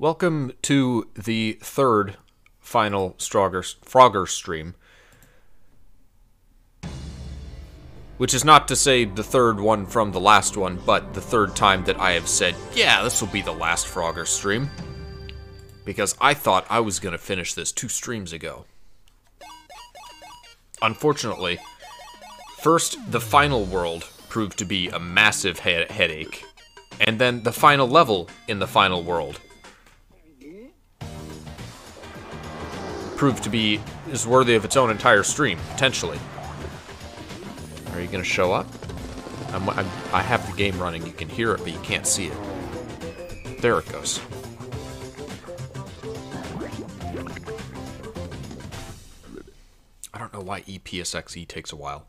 Welcome to the third final Frogger, Frogger stream. Which is not to say the third one from the last one, but the third time that I have said, yeah, this will be the last Frogger stream. Because I thought I was going to finish this two streams ago. Unfortunately, first, the final world proved to be a massive he headache, and then the final level in the final world proved to be is worthy of its own entire stream, potentially. Are you gonna show up? I'm, I'm, i have the game running. You can hear it, but you can't see it. There it goes. I don't know why EPSXE takes a while.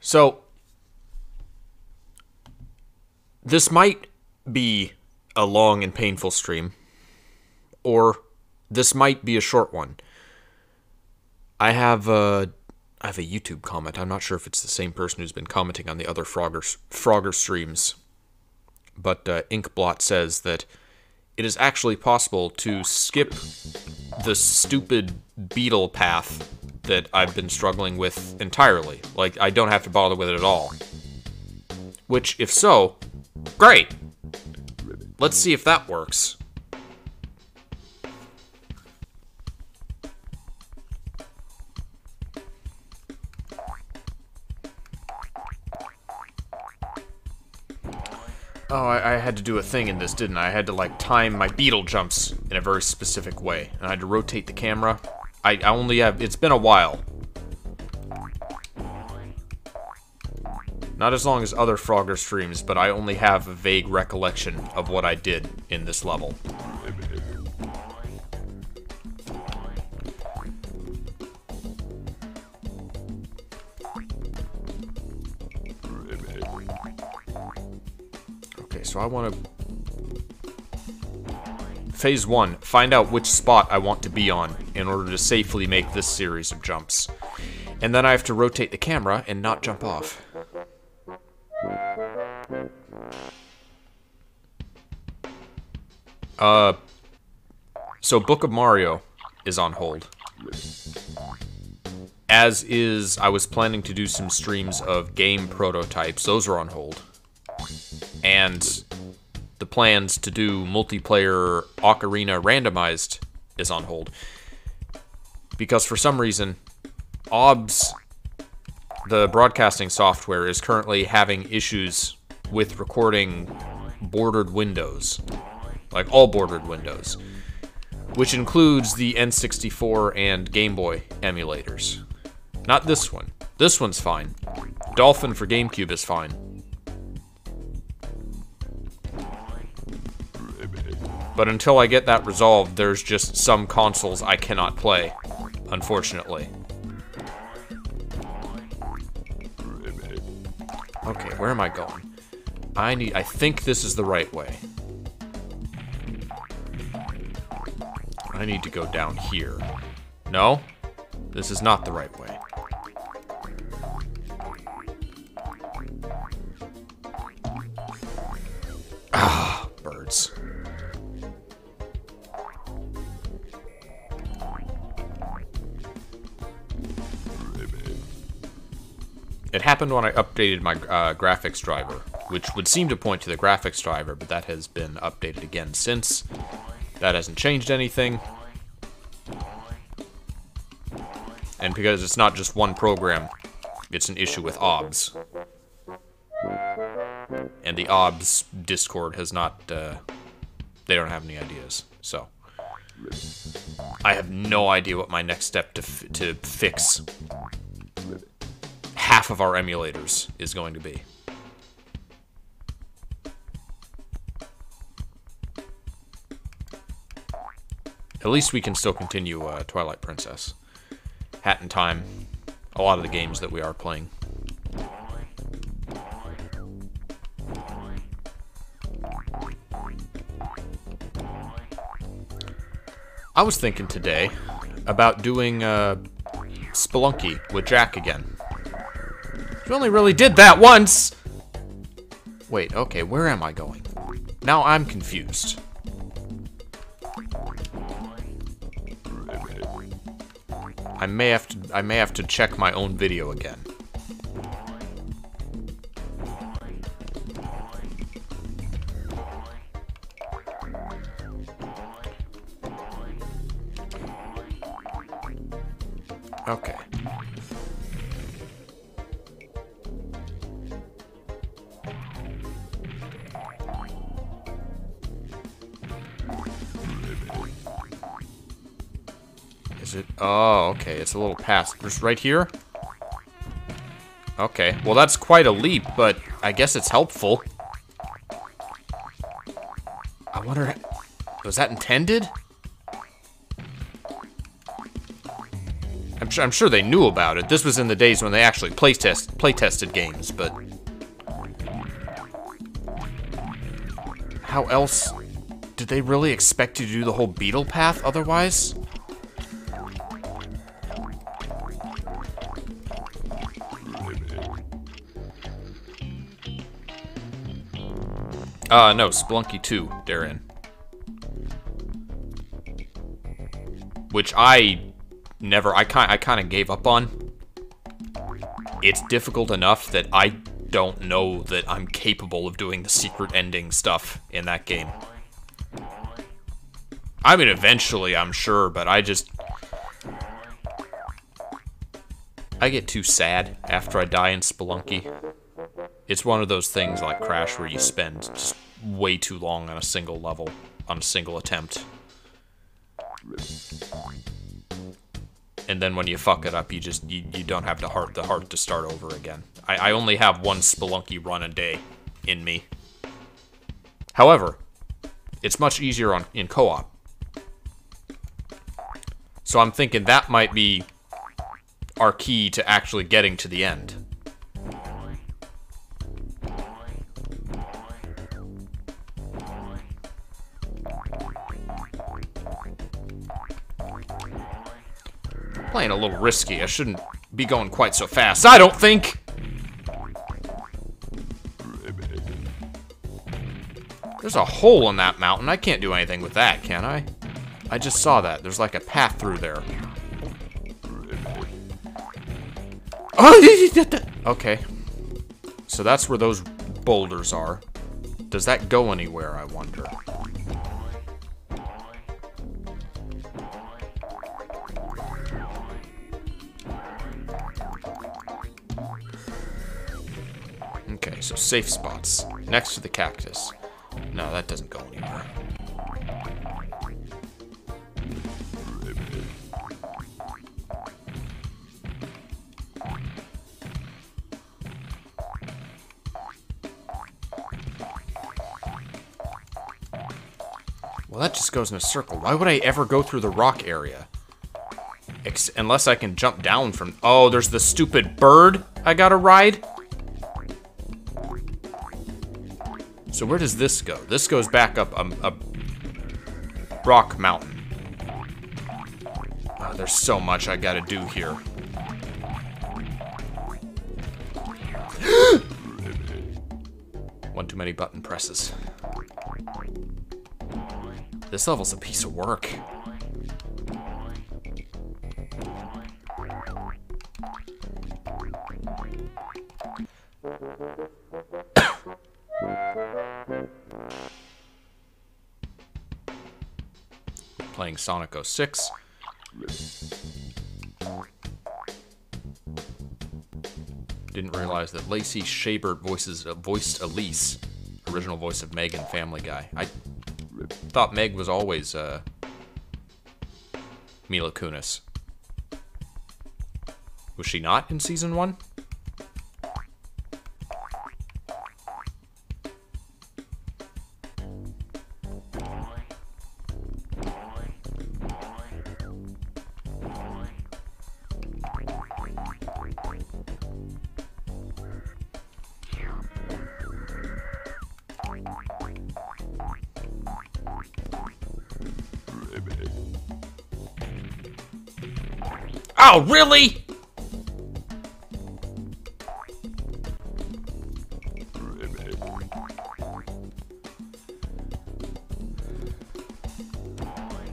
So, this might be a long and painful stream, or this might be a short one. I have a, I have a YouTube comment. I'm not sure if it's the same person who's been commenting on the other Frogger, Frogger streams, but uh, Inkblot says that it is actually possible to skip the stupid beetle path that I've been struggling with entirely. Like, I don't have to bother with it at all. Which, if so, great! Let's see if that works. Oh, I, I, had to do a thing in this, didn't I? I had to, like, time my beetle jumps in a very specific way. And I had to rotate the camera. I, I only have... It's been a while. Not as long as other Frogger streams, but I only have a vague recollection of what I did in this level. So I want to... Phase 1, find out which spot I want to be on in order to safely make this series of jumps. And then I have to rotate the camera and not jump off. Uh, so Book of Mario is on hold. As is, I was planning to do some streams of game prototypes. Those are on hold and the plans to do multiplayer Ocarina randomized is on hold. Because for some reason, OBS, the broadcasting software, is currently having issues with recording bordered windows. Like all bordered windows. Which includes the N64 and Game Boy emulators. Not this one. This one's fine. Dolphin for GameCube is fine. But until I get that resolved, there's just some consoles I cannot play, unfortunately. Okay, where am I going? I need- I think this is the right way. I need to go down here. No? This is not the right way. It happened when I updated my uh, graphics driver, which would seem to point to the graphics driver, but that has been updated again since. That hasn't changed anything. And because it's not just one program, it's an issue with OBS. And the OBS Discord has not, uh, they don't have any ideas, so. I have no idea what my next step to, to fix half of our emulators is going to be. At least we can still continue uh, Twilight Princess. Hat in Time. A lot of the games that we are playing. I was thinking today about doing uh, Spelunky with Jack again. You only really did that once! Wait, okay, where am I going? Now I'm confused. I may have to I may have to check my own video again. Okay. Is it? Oh, okay. It's a little past. Just right here? Okay. Well, that's quite a leap, but I guess it's helpful. I wonder... Was that intended? I'm sure, I'm sure they knew about it. This was in the days when they actually playtest playtested games, but how else did they really expect you to do the whole beetle path otherwise? Uh, no, Spelunky 2, Darren. Which I never, I kind, I kind of gave up on. It's difficult enough that I don't know that I'm capable of doing the secret ending stuff in that game. I mean, eventually, I'm sure, but I just... I get too sad after I die in Spelunky. It's one of those things like Crash where you spend just way too long on a single level, on a single attempt. And then when you fuck it up, you just, you, you don't have the heart, the heart to start over again. I, I only have one Spelunky run a day in me. However, it's much easier on in co-op. So I'm thinking that might be our key to actually getting to the end. Playing a little risky. I shouldn't be going quite so fast. I don't think! There's a hole in that mountain. I can't do anything with that, can I? I just saw that. There's like a path through there. Oh, okay. So that's where those boulders are. Does that go anywhere, I wonder? Okay, so safe spots. Next to the cactus. No, that doesn't go anywhere. Well, that just goes in a circle. Why would I ever go through the rock area? Ex unless I can jump down from... Oh, there's the stupid bird I gotta ride? So where does this go? This goes back up a, a rock mountain. Oh, there's so much I gotta do here. One too many button presses. This level's a piece of work. Sonic 06. Didn't realize that Lacey Chabert voices uh, voiced Elise, original voice of Meg in Family Guy. I thought Meg was always uh, Mila Kunis. Was she not in season one? Wow, really?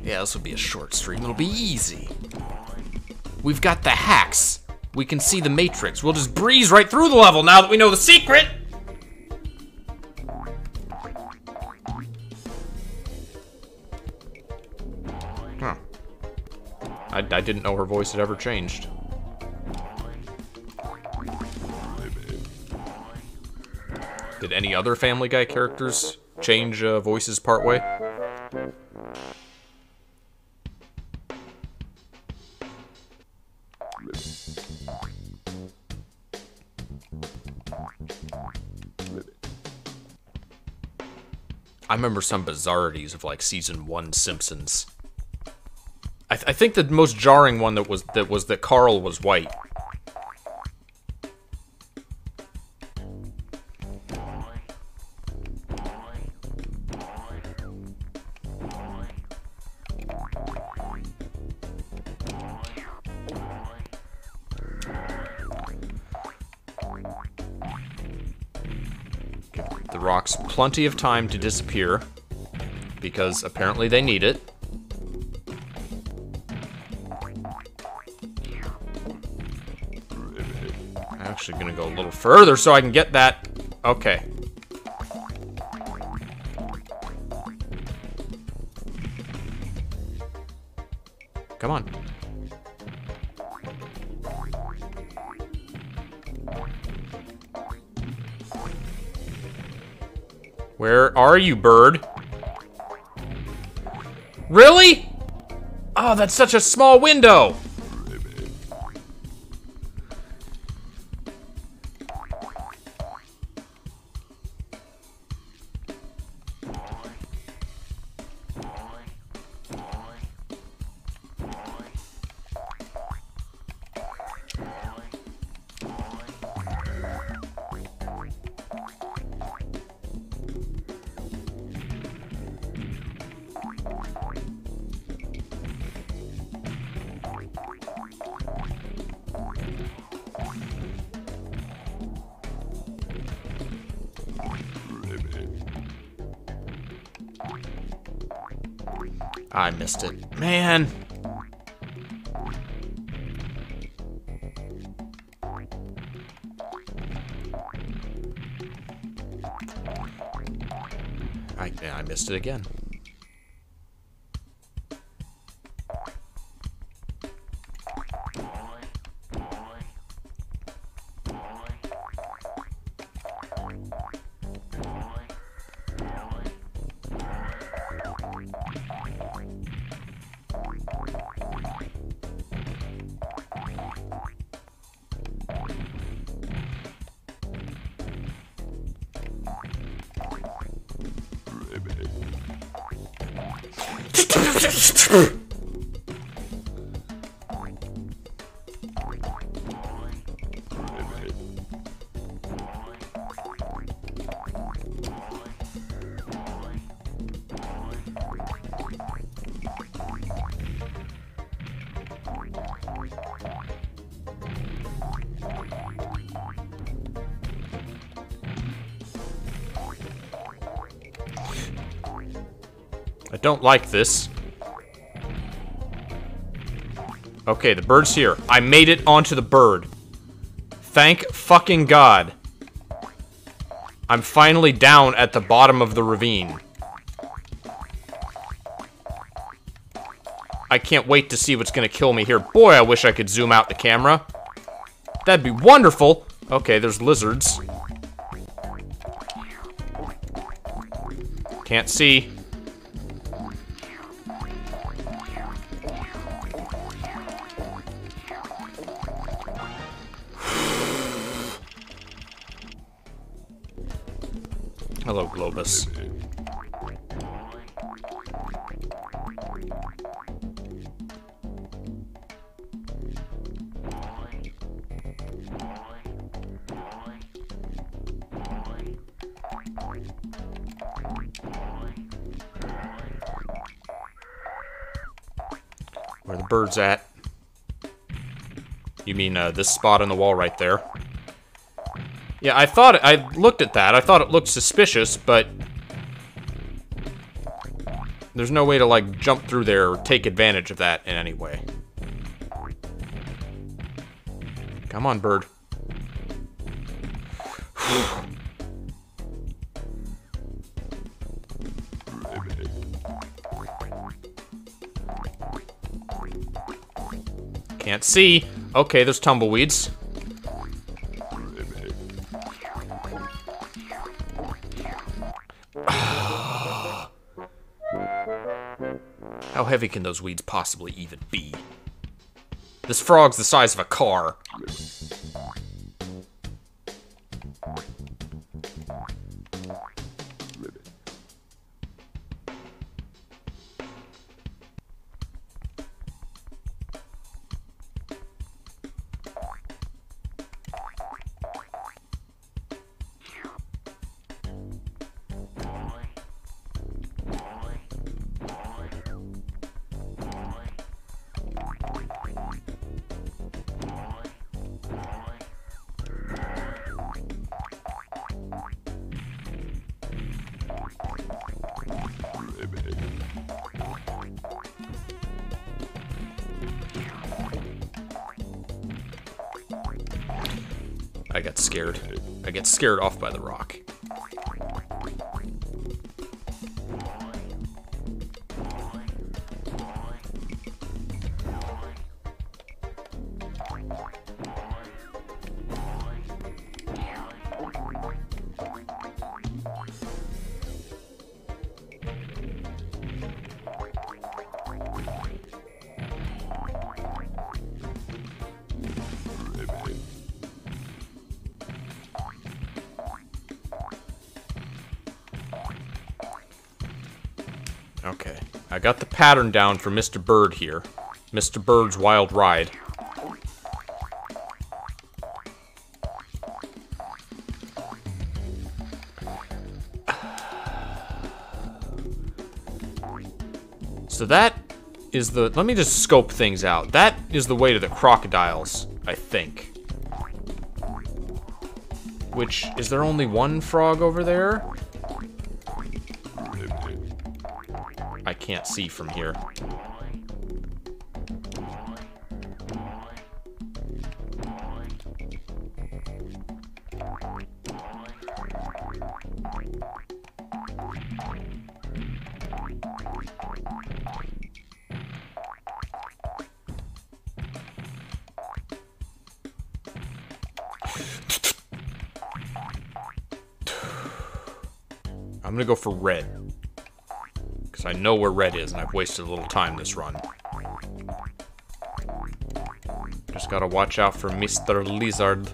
Yeah, this will be a short stream. It'll be easy. We've got the hacks. We can see the matrix. We'll just breeze right through the level now that we know the secret! Didn't know her voice had ever changed. Did any other Family Guy characters change uh, voices partway? I remember some bizarrities of like season one Simpsons. I, th I think the most jarring one that was that was that Carl was white. Give the rocks plenty of time to disappear because apparently they need it. Further so I can get that. Okay. Come on. Where are you, bird? Really? Oh, that's such a small window. Missed it. Man. I, I missed it again. I don't like this. Okay, the bird's here. I made it onto the bird. Thank fucking God. I'm finally down at the bottom of the ravine. I can't wait to see what's gonna kill me here. Boy, I wish I could zoom out the camera. That'd be wonderful. Okay, there's lizards. Can't see. Hello, Globus. Where the bird's at? You mean uh, this spot on the wall right there? Yeah, I thought, I looked at that. I thought it looked suspicious, but... There's no way to, like, jump through there or take advantage of that in any way. Come on, bird. Can't see. Okay, there's tumbleweeds. Heavy can those weeds possibly even be? This frog's the size of a car. I got scared. I get scared off by the rock. Pattern down for Mr. Bird here. Mr. Bird's Wild Ride. So that is the... Let me just scope things out. That is the way to the crocodiles, I think. Which, is there only one frog over there? See from here. Know where red is, and I've wasted a little time this run. Just gotta watch out for Mr. Lizard.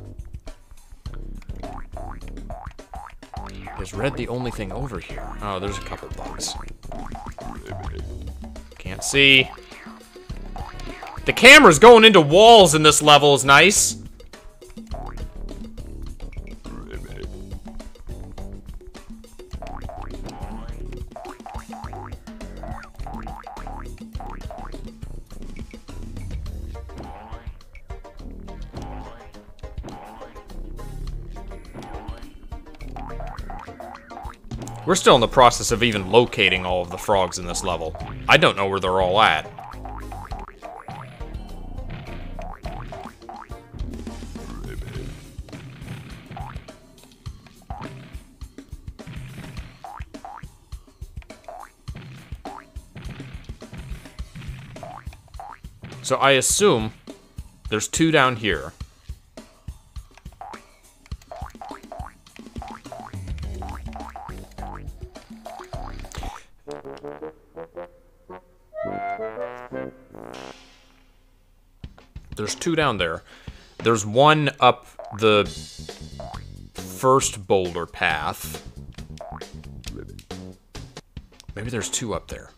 Is red the only thing over here? Oh, there's a couple bugs. Can't see. The camera's going into walls in this level is nice. Still in the process of even locating all of the frogs in this level. I don't know where they're all at. So I assume there's two down here. There's two down there. There's one up the first boulder path. Maybe there's two up there.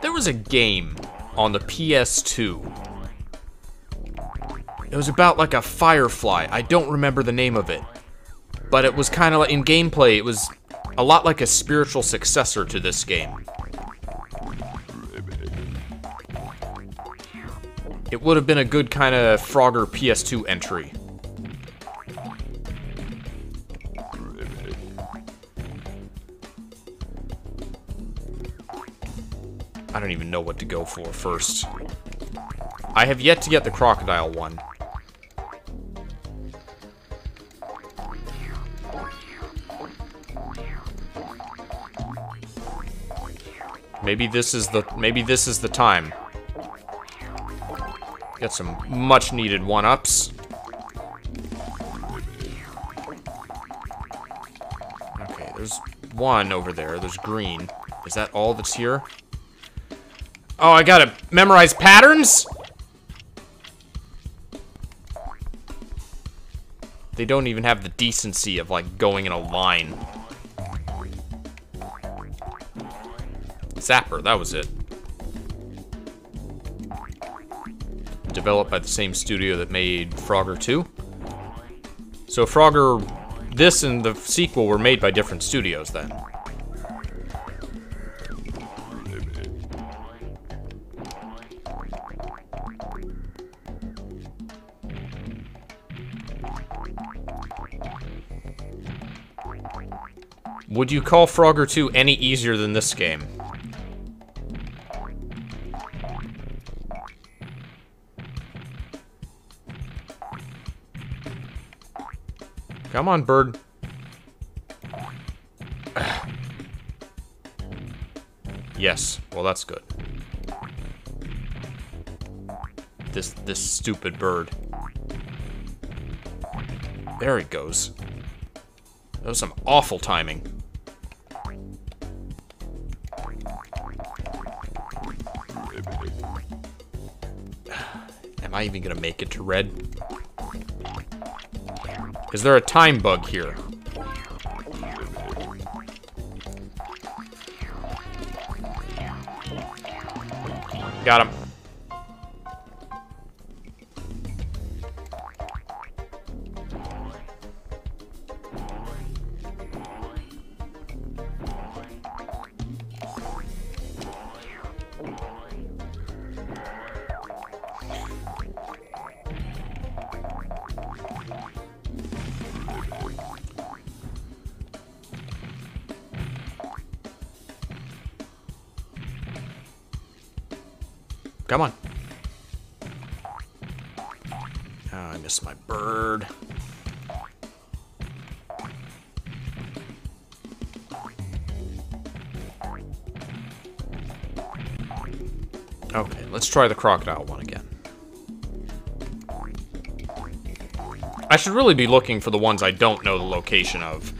There was a game on the PS2 it was about like a firefly. I don't remember the name of it. But it was kind of like, in gameplay, it was a lot like a spiritual successor to this game. It would have been a good kind of Frogger PS2 entry. I don't even know what to go for first. I have yet to get the crocodile one. Maybe this is the maybe this is the time. Get some much needed one-ups. Okay, there's one over there. There's green. Is that all that's here? Oh, I gotta memorize patterns? They don't even have the decency of, like, going in a line. Zapper, that was it. Developed by the same studio that made Frogger 2. So Frogger, this and the sequel were made by different studios then. Would you call Frogger 2 any easier than this game? Come on, bird. yes, well that's good. This this stupid bird. There he goes. That was some awful timing. Am I even gonna make it to red? Is there a time bug here? Got him. Try the crocodile one again. I should really be looking for the ones I don't know the location of.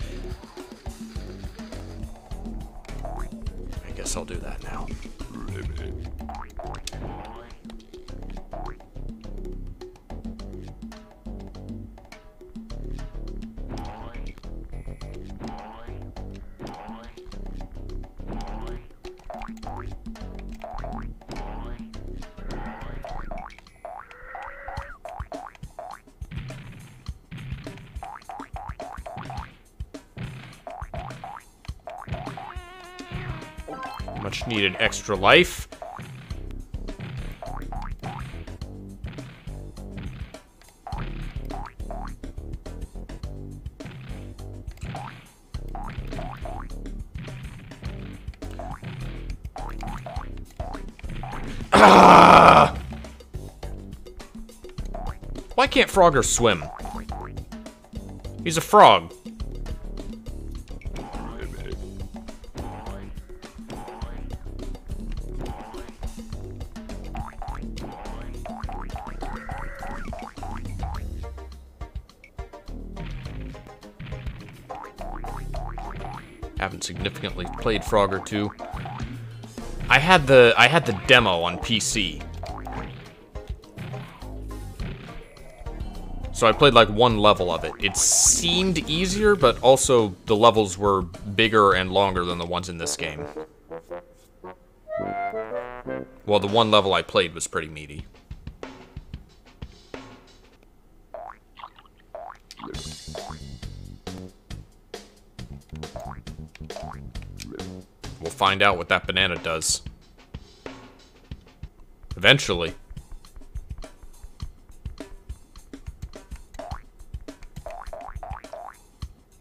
Extra life. Why can't Frogger swim? He's a frog. Played Frogger 2. I had the I had the demo on PC. So I played like one level of it. It seemed easier, but also the levels were bigger and longer than the ones in this game. Well, the one level I played was pretty meaty. find out what that banana does. Eventually.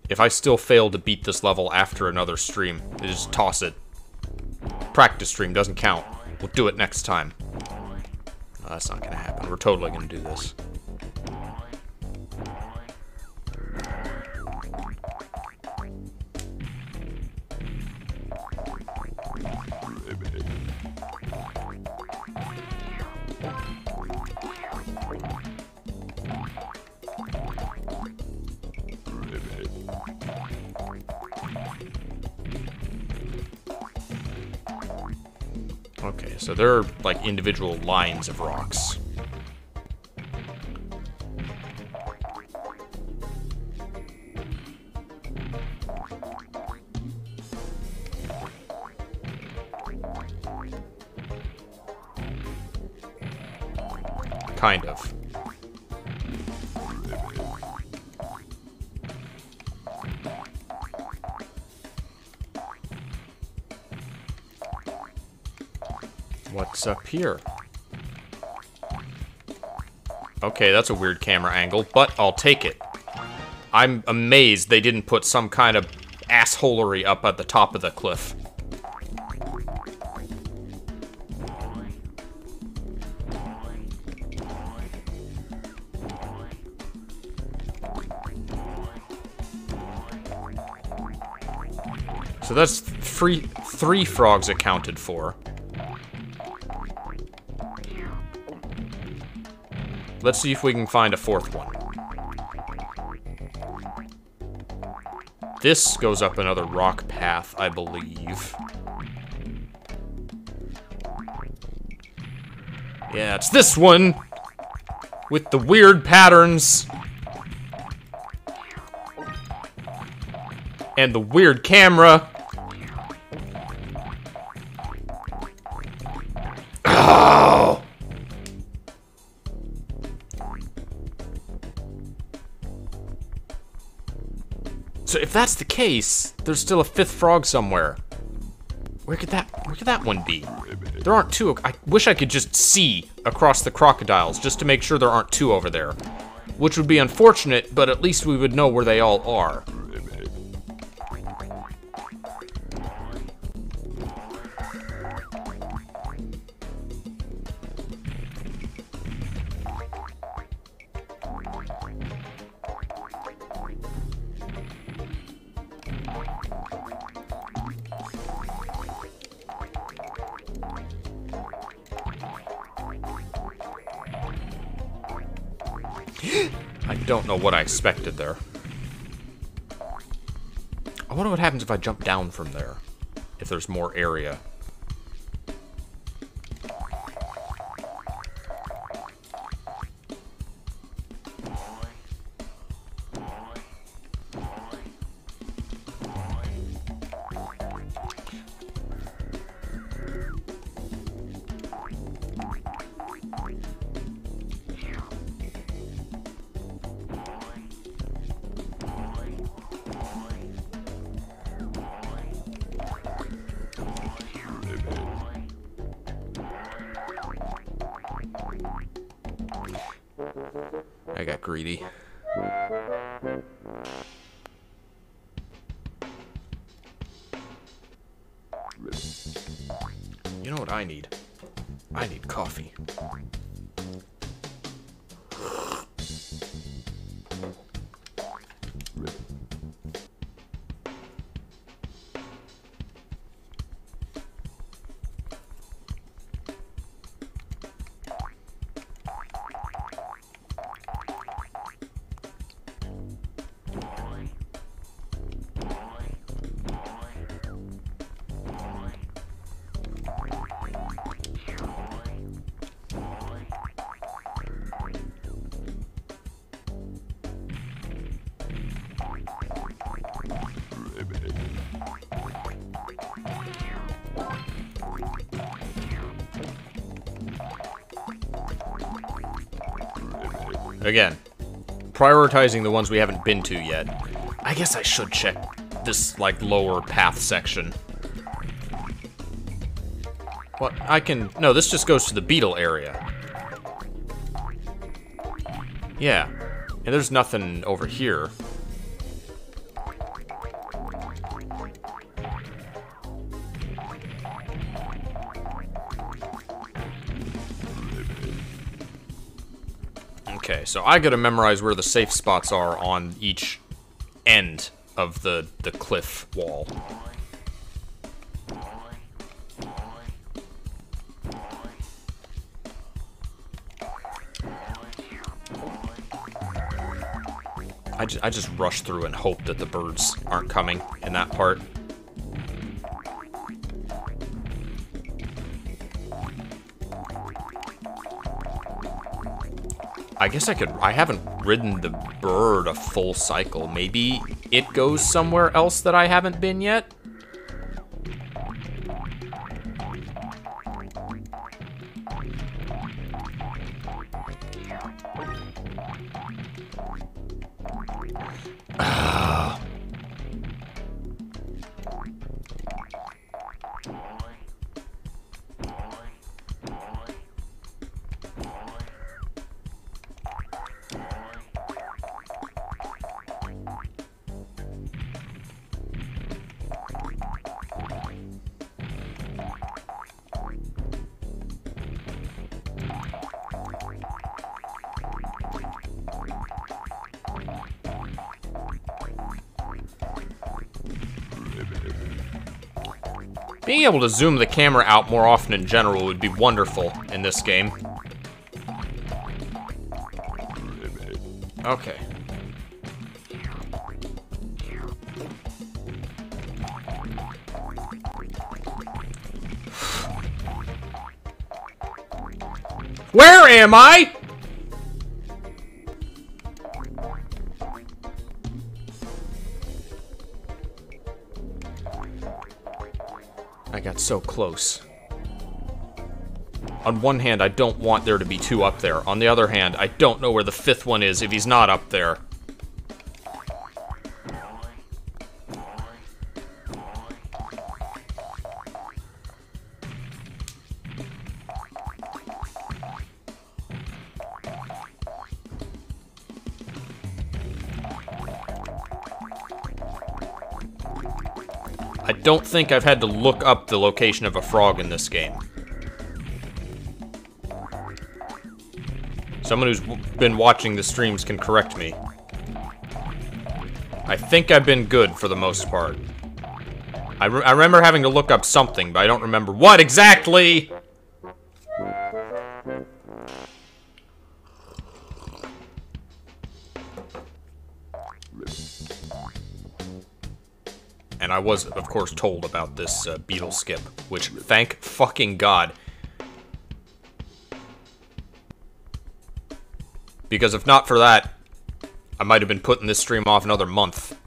If I still fail to beat this level after another stream, just toss it. Practice stream doesn't count. We'll do it next time. Uh, that's not gonna happen. We're totally gonna do this. Are like individual lines of rocks. Here? Okay, that's a weird camera angle, but I'll take it. I'm amazed they didn't put some kind of assholery up at the top of the cliff. So that's three, three frogs accounted for. Let's see if we can find a fourth one. This goes up another rock path, I believe. Yeah, it's this one! With the weird patterns. And the weird camera. So if that's the case, there's still a fifth frog somewhere. Where could that where could that one be? There aren't two. I wish I could just see across the crocodiles just to make sure there aren't two over there. Which would be unfortunate, but at least we would know where they all are. Expected there. I wonder what happens if I jump down from there. If there's more area. Prioritizing the ones we haven't been to yet. I guess I should check this, like, lower path section. What? I can... No, this just goes to the beetle area. Yeah. And there's nothing over here. So I gotta memorize where the safe spots are on each end of the, the cliff wall. I I just rush through and hope that the birds aren't coming in that part. I guess I could, I haven't ridden the bird a full cycle. Maybe it goes somewhere else that I haven't been yet? Able to zoom the camera out more often in general would be wonderful in this game. Okay. Where am I? So close. On one hand, I don't want there to be two up there. On the other hand, I don't know where the fifth one is if he's not up there. Don't think I've had to look up the location of a frog in this game. Someone who's been watching the streams can correct me. I think I've been good for the most part. I, re I remember having to look up something, but I don't remember what exactly! Was, of course, told about this uh, beetle skip, which, thank fucking god. Because if not for that, I might have been putting this stream off another month.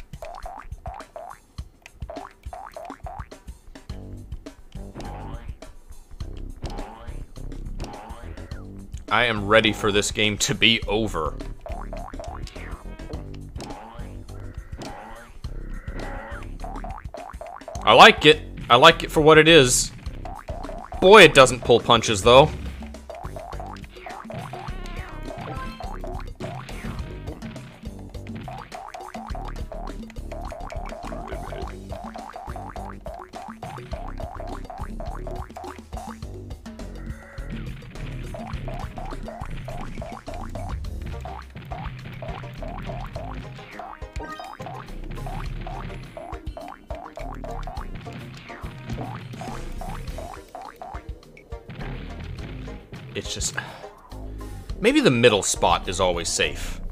I am ready for this game to be over. I like it. I like it for what it is. Boy, it doesn't pull punches, though. The middle spot is always safe.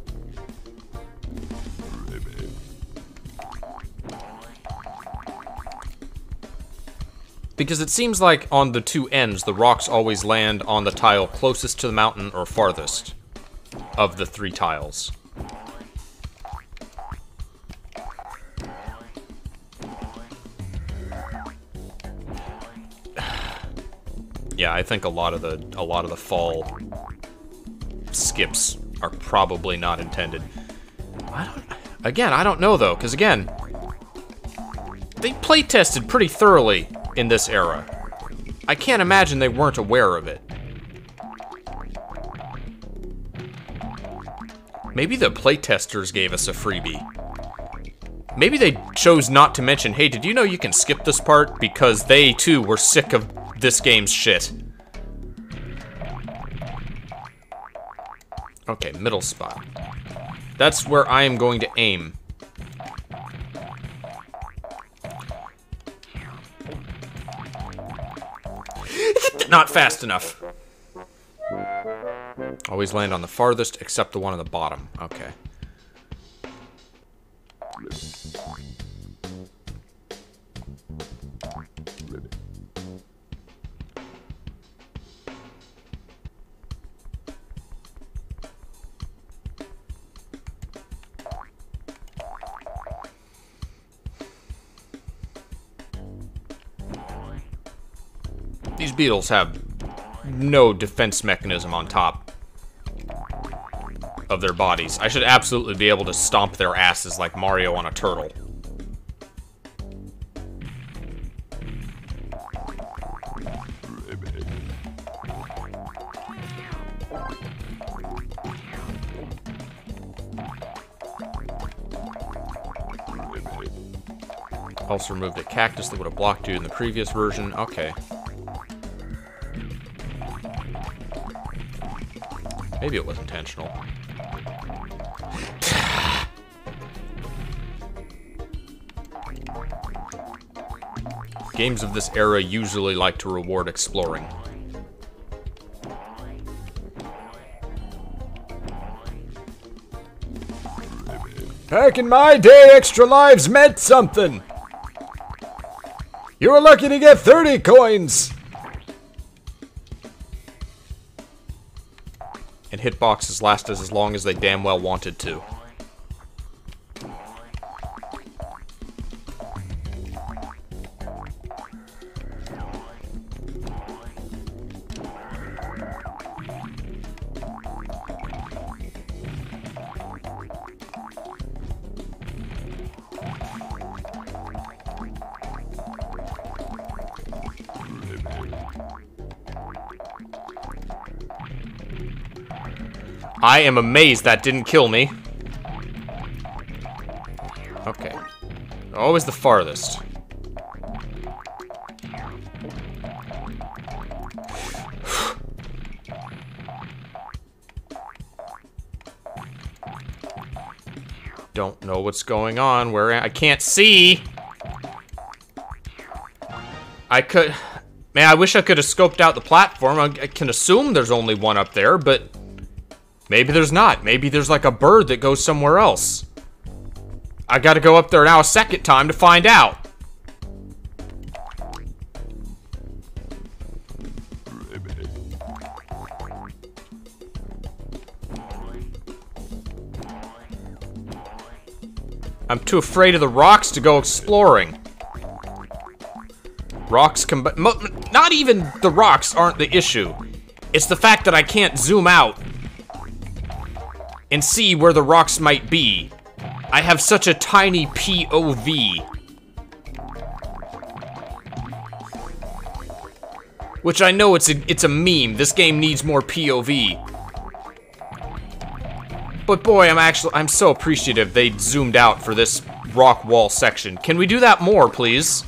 Because it seems like on the two ends, the rocks always land on the tile closest to the mountain or farthest of the three tiles. yeah, I think a lot of the a lot of the fall skips are probably not intended. I don't again, I don't know though, because again, they play tested pretty thoroughly in this era. I can't imagine they weren't aware of it. Maybe the playtesters gave us a freebie. Maybe they chose not to mention, hey, did you know you can skip this part? Because they, too, were sick of this game's shit. Okay, middle spot. That's where I am going to aim. Not fast enough. Always land on the farthest, except the one on the bottom. Okay. Beetles have no defense mechanism on top of their bodies. I should absolutely be able to stomp their asses like Mario on a turtle. Also removed a cactus that would have blocked you in the previous version. Okay. Maybe it was intentional. Games of this era usually like to reward exploring. Back in my day, extra lives meant something. You were lucky to get 30 coins. Hitboxes lasted as long as they damn well wanted to. I am amazed that didn't kill me. Okay. Always the farthest. Don't know what's going on. Where I can't see. I could... Man, I wish I could have scoped out the platform. I can assume there's only one up there, but... Maybe there's not. Maybe there's like a bird that goes somewhere else. I gotta go up there now a second time to find out. I'm too afraid of the rocks to go exploring. Rocks come, but not even the rocks aren't the issue. It's the fact that I can't zoom out and see where the rocks might be. I have such a tiny POV. Which I know it's a, it's a meme. This game needs more POV. But boy, I'm actually, I'm so appreciative they zoomed out for this rock wall section. Can we do that more, please?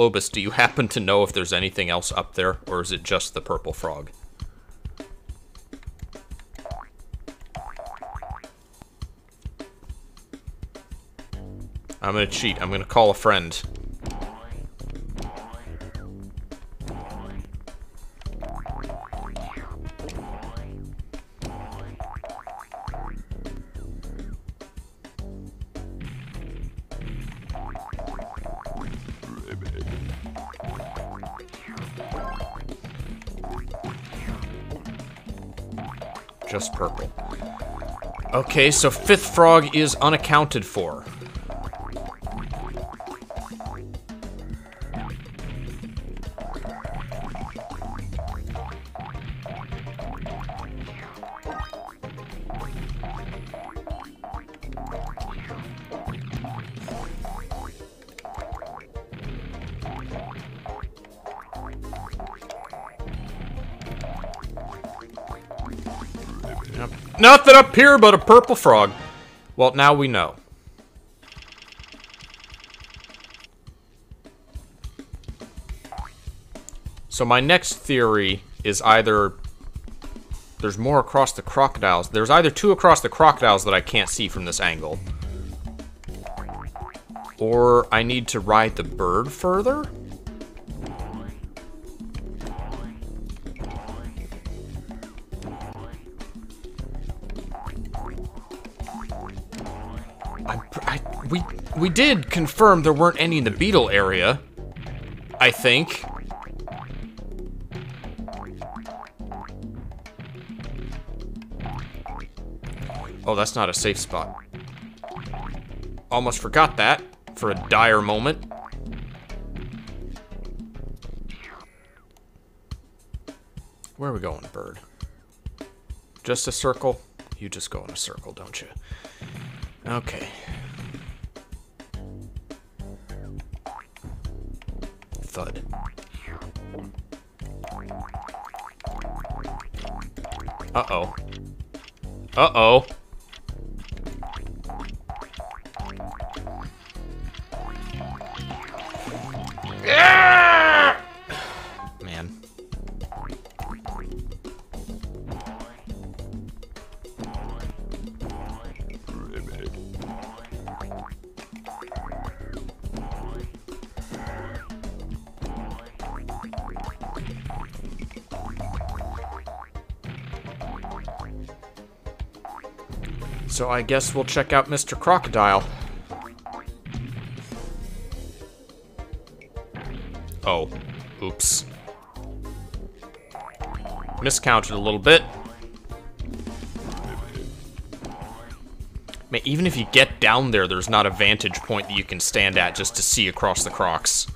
Globus, do you happen to know if there's anything else up there, or is it just the purple frog? I'm gonna cheat. I'm gonna call a friend. Okay, so fifth frog is unaccounted for. Nothing up here but a purple frog. Well, now we know. So my next theory is either there's more across the crocodiles. There's either two across the crocodiles that I can't see from this angle. Or I need to ride the bird further? We, did confirm there weren't any in the beetle area. I think. Oh, that's not a safe spot. Almost forgot that for a dire moment. Where are we going, bird? Just a circle? You just go in a circle, don't you? Okay. Uh-oh. Uh-oh. I guess we'll check out Mr. Crocodile. Oh, oops. Miscounted a little bit. Man, even if you get down there, there's not a vantage point that you can stand at just to see across the crocs.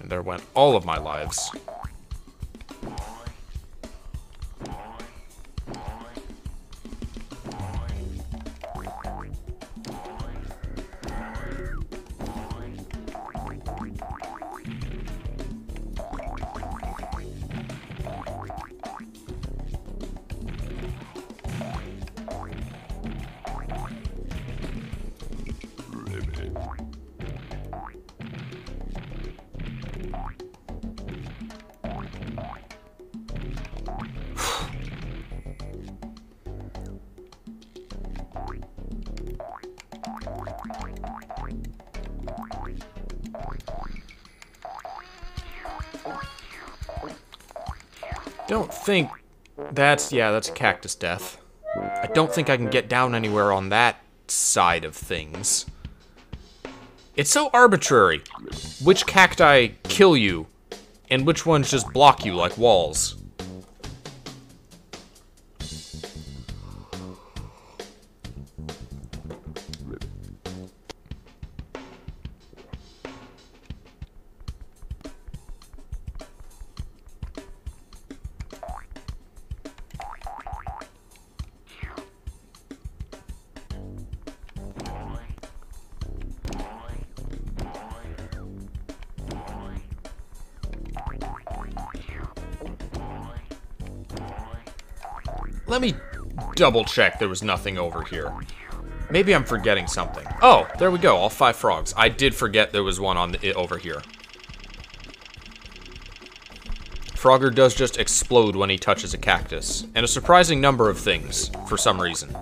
And there went all of my lives. That's yeah, that's cactus death. I don't think I can get down anywhere on that side of things. It's so arbitrary. Which cacti kill you, and which ones just block you like walls. Let me double check there was nothing over here. Maybe I'm forgetting something. Oh, there we go, all five frogs. I did forget there was one on the, over here. Frogger does just explode when he touches a cactus, and a surprising number of things, for some reason.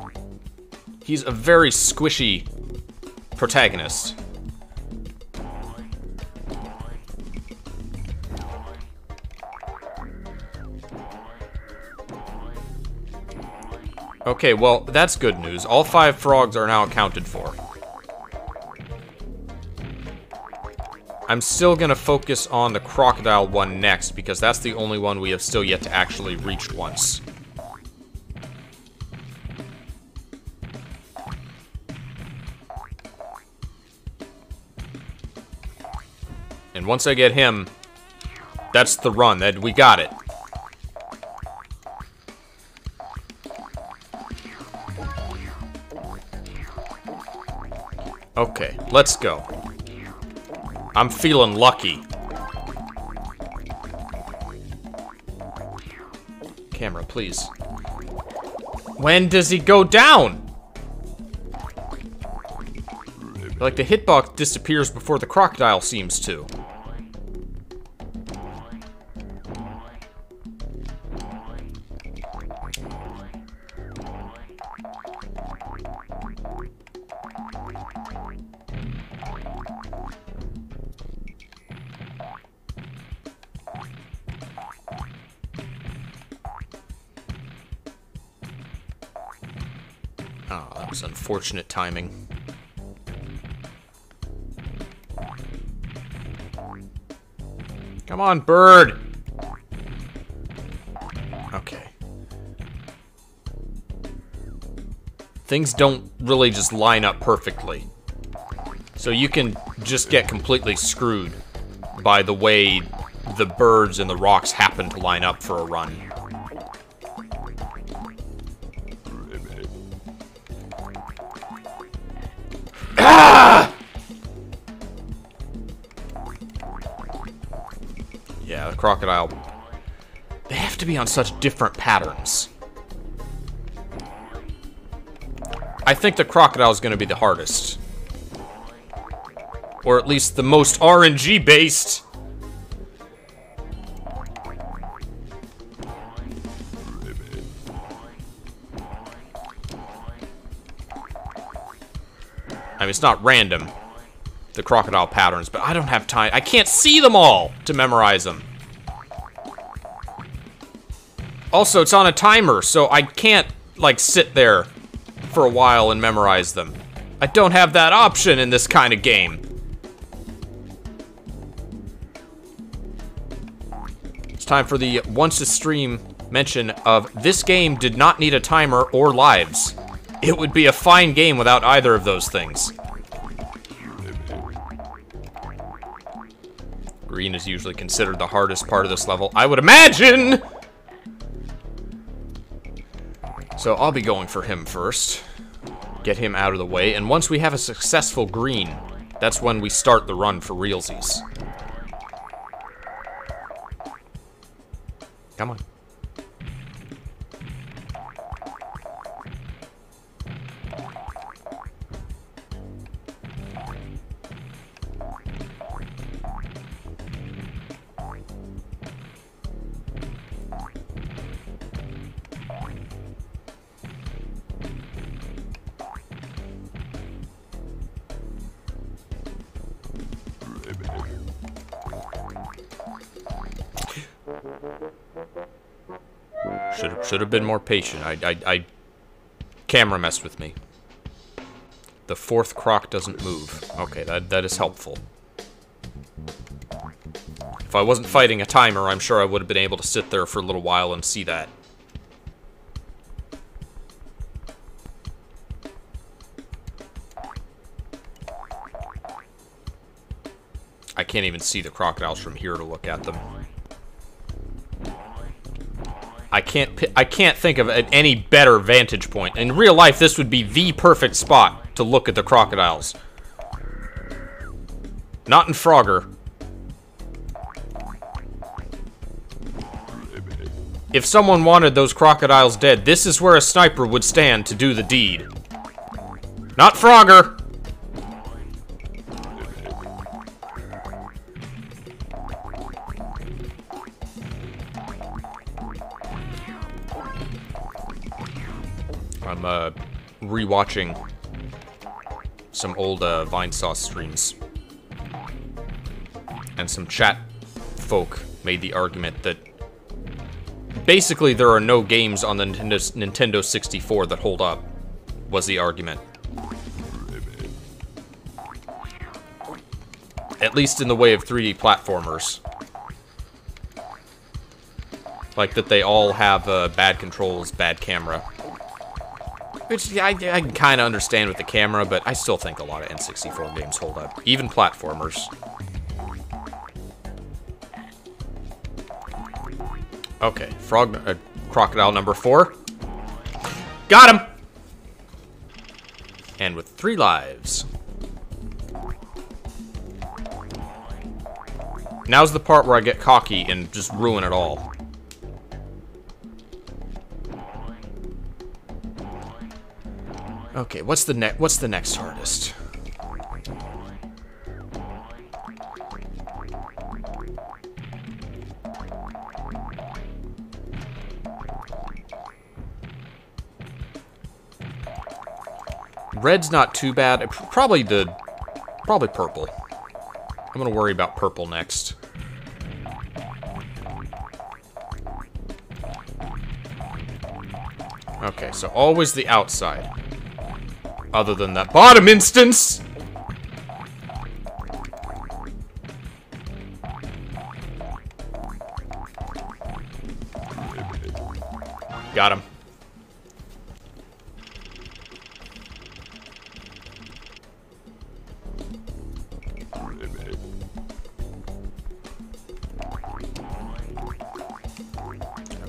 He's a very squishy protagonist. Okay, well, that's good news. All five frogs are now accounted for. I'm still gonna focus on the crocodile one next, because that's the only one we have still yet to actually reach once. And once I get him, that's the run. That we got it. Let's go. I'm feeling lucky. Camera, please. When does he go down? Like the hitbox disappears before the crocodile seems to. Unfortunate timing. Come on, bird! Okay. Things don't really just line up perfectly. So you can just get completely screwed by the way the birds and the rocks happen to line up for a run. Crocodile. They have to be on such different patterns. I think the crocodile is going to be the hardest. Or at least the most RNG based. I mean, it's not random, the crocodile patterns, but I don't have time. I can't see them all to memorize them. Also, it's on a timer, so I can't, like, sit there for a while and memorize them. I don't have that option in this kind of game. It's time for the once a stream mention of this game did not need a timer or lives. It would be a fine game without either of those things. Green is usually considered the hardest part of this level, I would imagine! So I'll be going for him first. Get him out of the way, and once we have a successful green, that's when we start the run for realsies. Come on. Should have should have been more patient. I, I I camera messed with me. The fourth croc doesn't move. Okay, that that is helpful. If I wasn't fighting a timer, I'm sure I would have been able to sit there for a little while and see that. I can't even see the crocodiles from here to look at them. I can't I can't think of any better vantage point. In real life, this would be the perfect spot to look at the crocodiles. Not in Frogger. If someone wanted those crocodiles dead, this is where a sniper would stand to do the deed. Not Frogger! I'm uh, rewatching some old uh, Vinesauce streams. And some chat folk made the argument that basically there are no games on the Nintendo, Nintendo 64 that hold up, was the argument. At least in the way of 3D platformers. Like that they all have uh, bad controls, bad camera. Which I, I can kind of understand with the camera, but I still think a lot of N64 games hold up. Even platformers. Okay, frog, uh, crocodile number four. Got him! And with three lives. Now's the part where I get cocky and just ruin it all. Okay, what's the next what's the next hardest? Red's not too bad. Probably the probably purple. I'm gonna worry about purple next. Okay, so always the outside. Other than that bottom instance! Got him.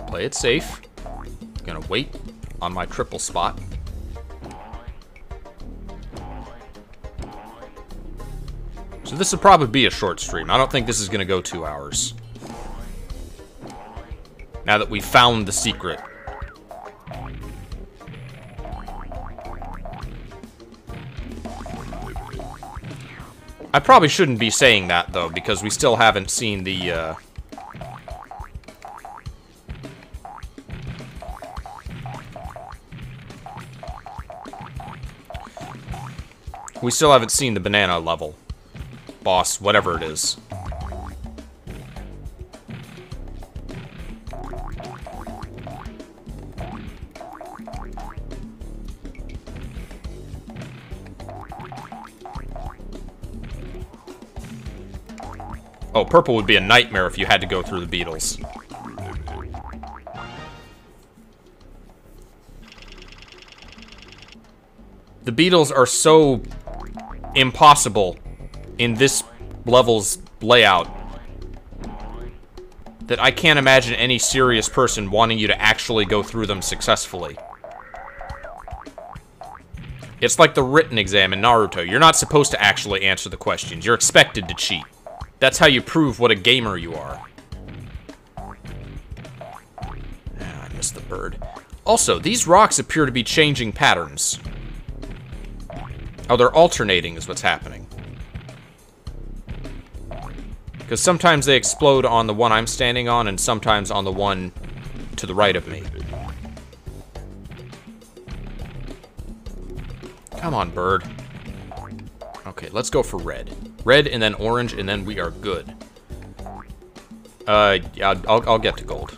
Play it safe. Gonna wait on my triple spot. So this will probably be a short stream. I don't think this is going to go two hours. Now that we found the secret. I probably shouldn't be saying that, though, because we still haven't seen the, uh, We still haven't seen the banana level. Boss, whatever it is. Oh, purple would be a nightmare if you had to go through the beetles. The beetles are so impossible in this level's layout that I can't imagine any serious person wanting you to actually go through them successfully. It's like the written exam in Naruto. You're not supposed to actually answer the questions. You're expected to cheat. That's how you prove what a gamer you are. Ah, I missed the bird. Also, these rocks appear to be changing patterns. Oh, they're alternating is what's happening. Because sometimes they explode on the one I'm standing on, and sometimes on the one to the right of me. Come on, bird. Okay, let's go for red. Red and then orange, and then we are good. Uh, yeah, I'll, I'll get to gold.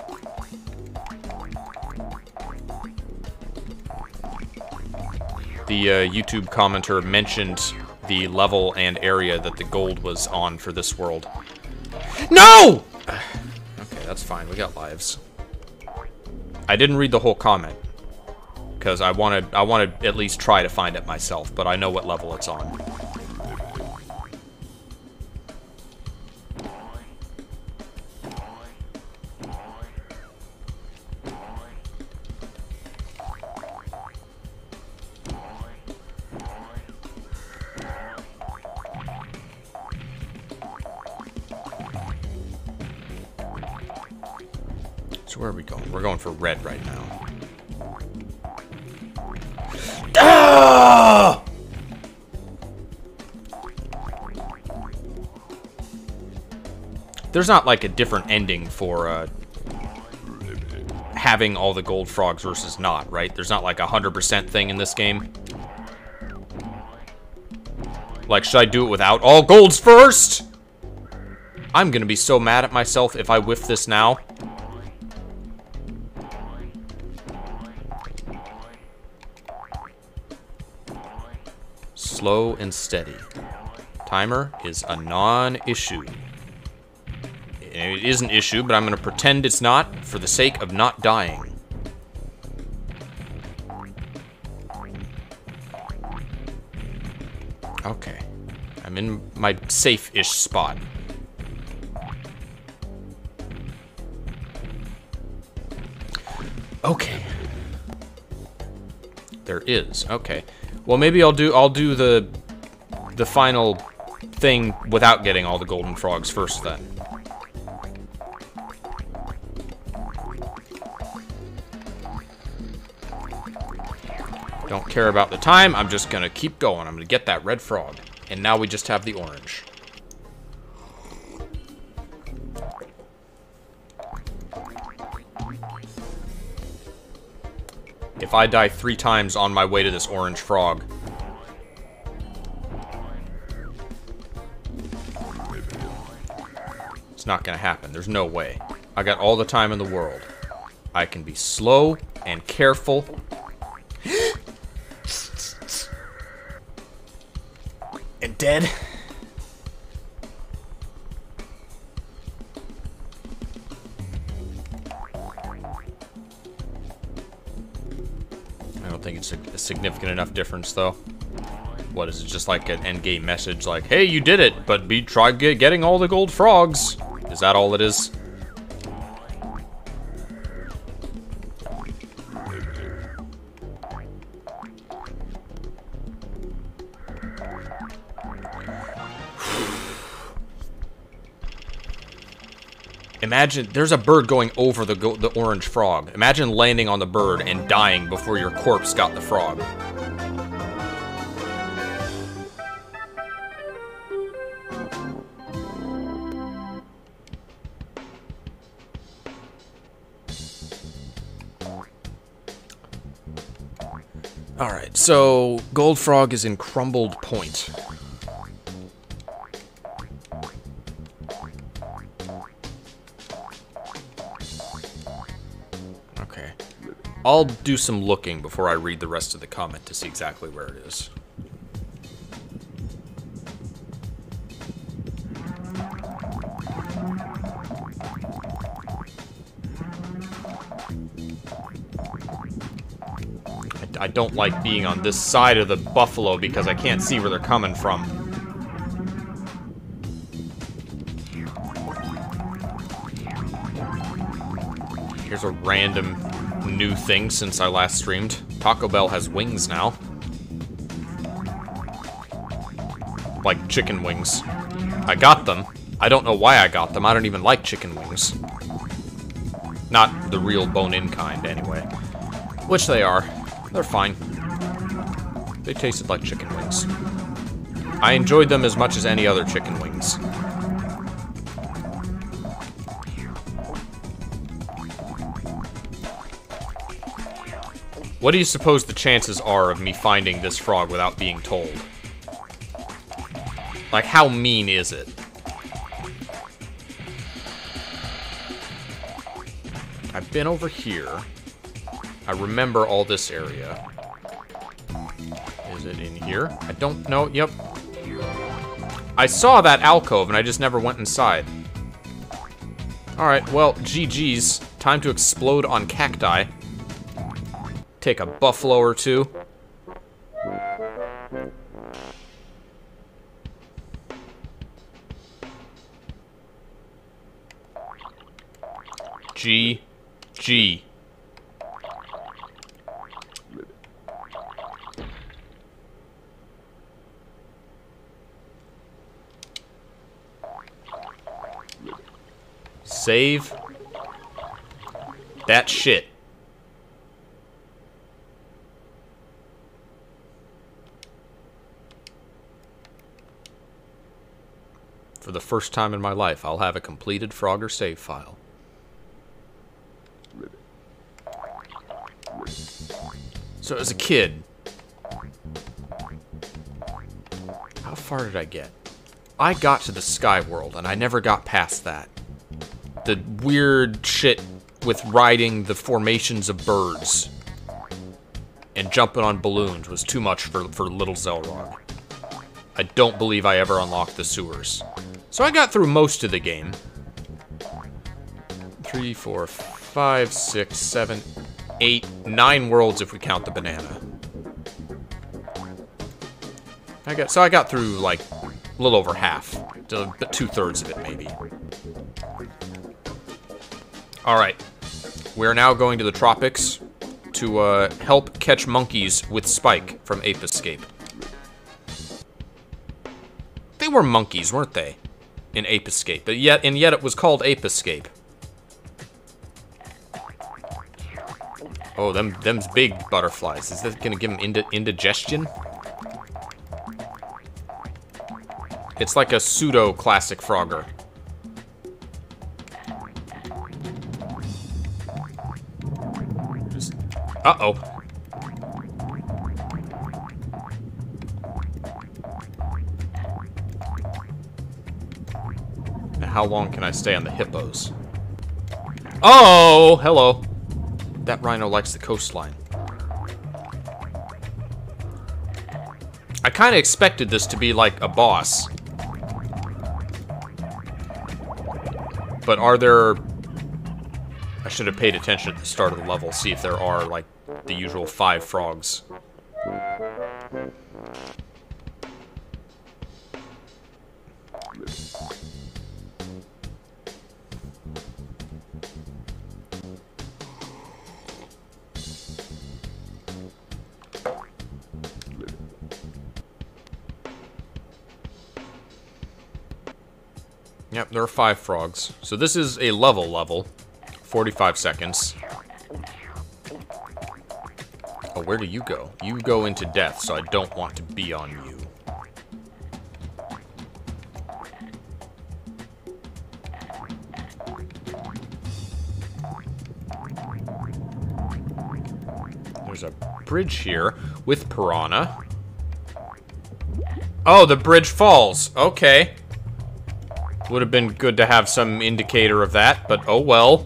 the uh, YouTube commenter mentioned the level and area that the gold was on for this world. No! Okay, that's fine. We got lives. I didn't read the whole comment because I wanted I wanted at least try to find it myself, but I know what level it's on. Going We're going for red right now. Ah! There's not like a different ending for uh, having all the gold frogs versus not, right? There's not like a 100% thing in this game. Like, should I do it without all golds first? I'm gonna be so mad at myself if I whiff this now. Slow and steady. Timer is a non-issue. It is an issue, but I'm going to pretend it's not for the sake of not dying. Okay. I'm in my safe-ish spot. Okay. There is. Okay. Well, maybe I'll do I'll do the the final thing without getting all the golden frogs first then. Don't care about the time. I'm just gonna keep going. I'm gonna get that red frog. And now we just have the orange. If I die three times on my way to this orange frog, it's not gonna happen. There's no way. I got all the time in the world. I can be slow and careful. and dead. Significant enough difference, though. What is it? Just like an endgame message, like, "Hey, you did it, but be try get, getting all the gold frogs." Is that all it is? Imagine there's a bird going over the the orange frog. Imagine landing on the bird and dying before your corpse got the frog. So Gold Frog is in Crumbled Point. Okay. I'll do some looking before I read the rest of the comment to see exactly where it is. Don't like being on this side of the buffalo because I can't see where they're coming from. Here's a random new thing since I last streamed. Taco Bell has wings now. Like chicken wings. I got them. I don't know why I got them. I don't even like chicken wings. Not the real bone-in kind, anyway. Which they are. They're fine. They tasted like chicken wings. I enjoyed them as much as any other chicken wings. What do you suppose the chances are of me finding this frog without being told? Like, how mean is it? I've been over here. I remember all this area. Is it in here? I don't know. Yep. I saw that alcove, and I just never went inside. Alright, well, GG's. Time to explode on cacti. Take a buffalo or two. G. G. Save that shit. For the first time in my life, I'll have a completed Frogger save file. So as a kid, how far did I get? I got to the sky world and I never got past that. The weird shit with riding the formations of birds and jumping on balloons was too much for, for little Xelrog. I don't believe I ever unlocked the sewers. So I got through most of the game. Three, four, five, six, seven, eight, nine worlds if we count the banana. I got so I got through like a little over half, to two thirds of it maybe. All right, we are now going to the tropics to uh, help catch monkeys with Spike from Ape Escape. They were monkeys, weren't they? In Ape Escape, but yet and yet it was called Ape Escape. Oh, them them's big butterflies. Is that gonna give them indi indigestion? It's like a pseudo classic Frogger. Uh oh. Now how long can I stay on the hippos? Oh, hello. That rhino likes the coastline. I kind of expected this to be like a boss. But are there... I should have paid attention at the start of the level, see if there are, like, the usual five frogs. Yep, there are five frogs. So this is a level level. 45 seconds. Where do you go? You go into death, so I don't want to be on you. There's a bridge here with piranha. Oh, the bridge falls. Okay. Would have been good to have some indicator of that, but oh well.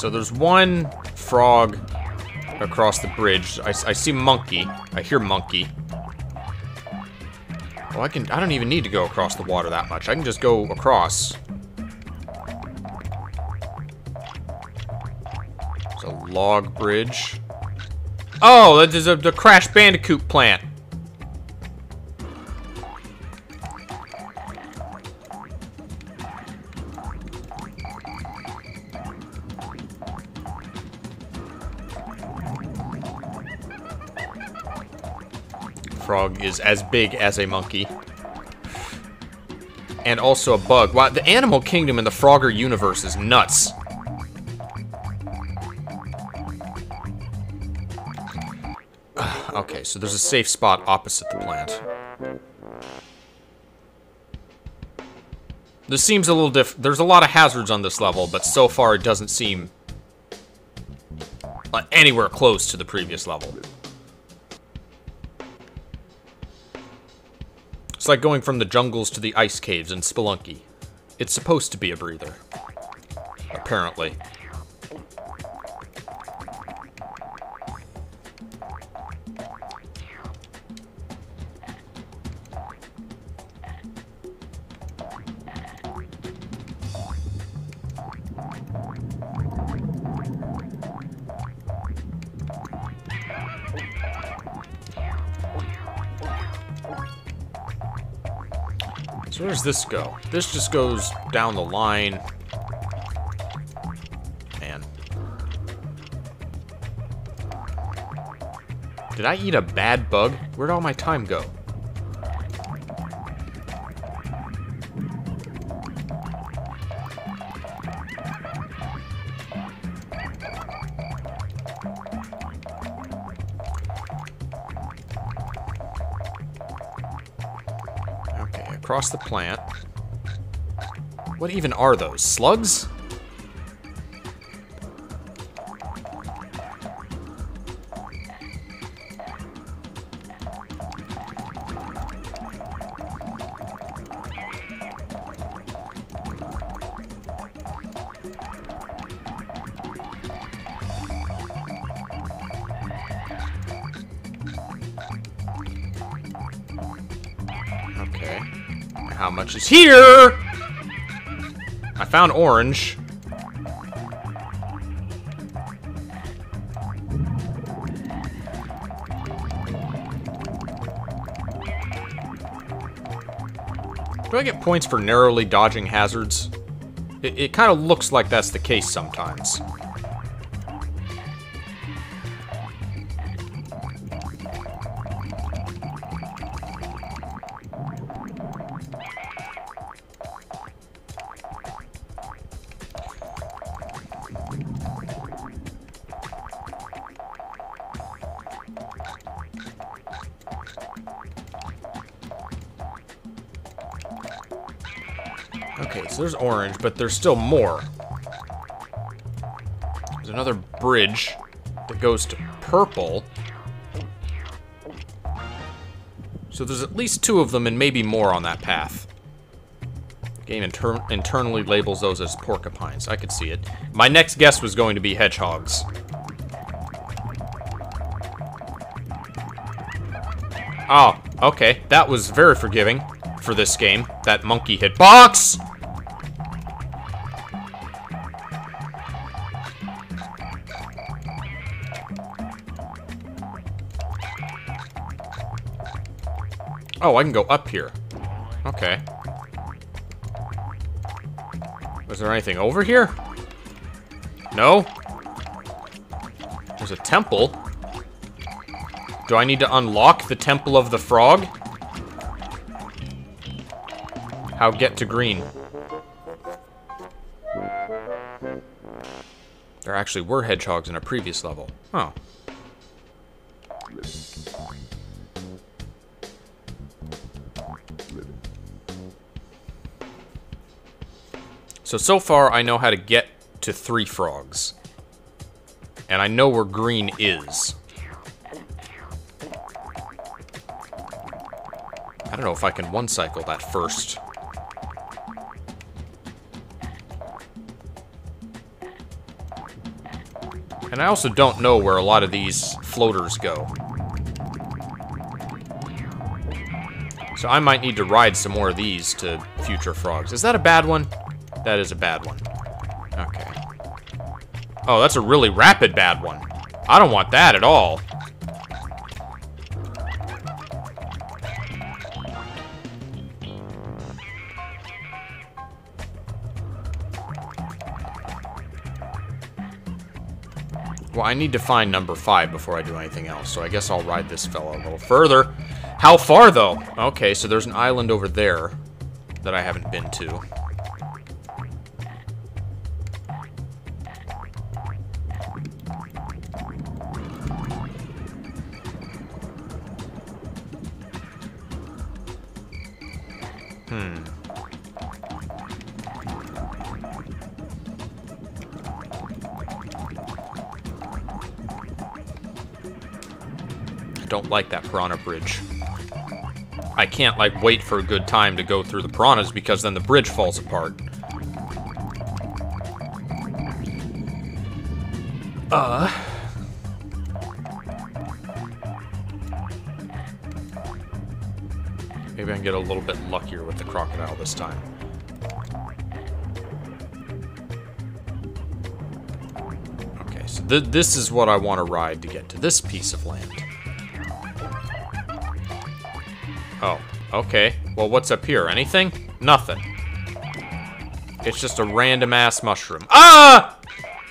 So there's one frog across the bridge. I, I see monkey. I hear monkey. Oh, I can. I don't even need to go across the water that much. I can just go across. It's a log bridge. Oh, that is a, the Crash Bandicoot plant. Is as big as a monkey. And also a bug. Wow, the animal kingdom in the Frogger universe is nuts. Okay, so there's a safe spot opposite the plant. This seems a little diff- there's a lot of hazards on this level, but so far it doesn't seem uh, anywhere close to the previous level. Like going from the jungles to the ice caves in Spelunky. It's supposed to be a breather. Apparently. So where does this go? This just goes down the line. Man. Did I eat a bad bug? Where'd all my time go? Across the plant. What even are those? Slugs? Here! I found orange. Do I get points for narrowly dodging hazards? It, it kind of looks like that's the case sometimes. Okay, so there's orange, but there's still more. There's another bridge that goes to purple. So there's at least two of them and maybe more on that path. Game inter internally labels those as porcupines. I could see it. My next guess was going to be hedgehogs. Oh, okay. That was very forgiving for this game. That monkey hitbox! Oh, I can go up here. Okay. Was there anything over here? No? There's a temple. Do I need to unlock the Temple of the Frog? How get to green? There actually were hedgehogs in a previous level. Oh. So, so far I know how to get to three frogs. And I know where green is. I don't know if I can one-cycle that first. And I also don't know where a lot of these floaters go. So I might need to ride some more of these to future frogs. Is that a bad one? That is a bad one. Okay. Oh, that's a really rapid bad one. I don't want that at all. Well, I need to find number five before I do anything else, so I guess I'll ride this fella a little further. How far, though? Okay, so there's an island over there that I haven't been to. Piranha bridge. I can't, like, wait for a good time to go through the piranhas because then the bridge falls apart. Uh... Maybe I can get a little bit luckier with the crocodile this time. Okay, so th this is what I want to ride to get to this piece of land. Okay. Well, what's up here? Anything? Nothing. It's just a random-ass mushroom. Ah!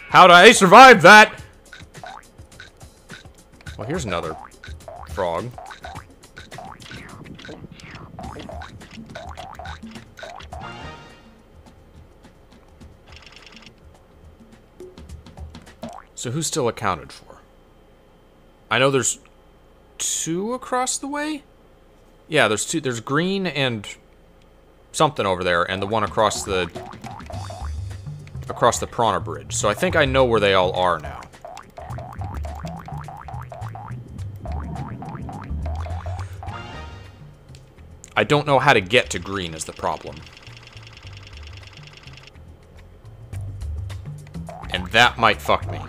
How'd I survive that? Well, here's another frog. So who's still accounted for? I know there's two across the way? Yeah, there's two. There's green and something over there, and the one across the across the Piranha Bridge. So I think I know where they all are now. I don't know how to get to green is the problem. And that might fuck me.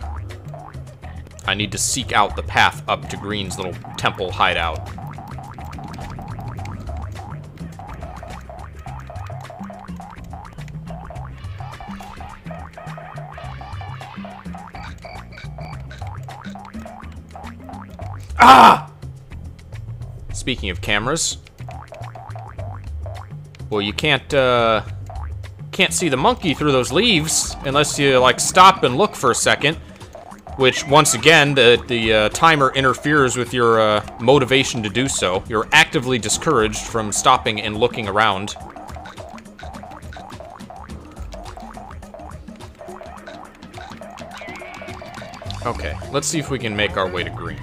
I need to seek out the path up to Green's little temple hideout. Ah! Speaking of cameras. Well, you can't, uh... Can't see the monkey through those leaves unless you, like, stop and look for a second. Which, once again, the, the uh, timer interferes with your uh, motivation to do so. You're actively discouraged from stopping and looking around. Okay, let's see if we can make our way to green.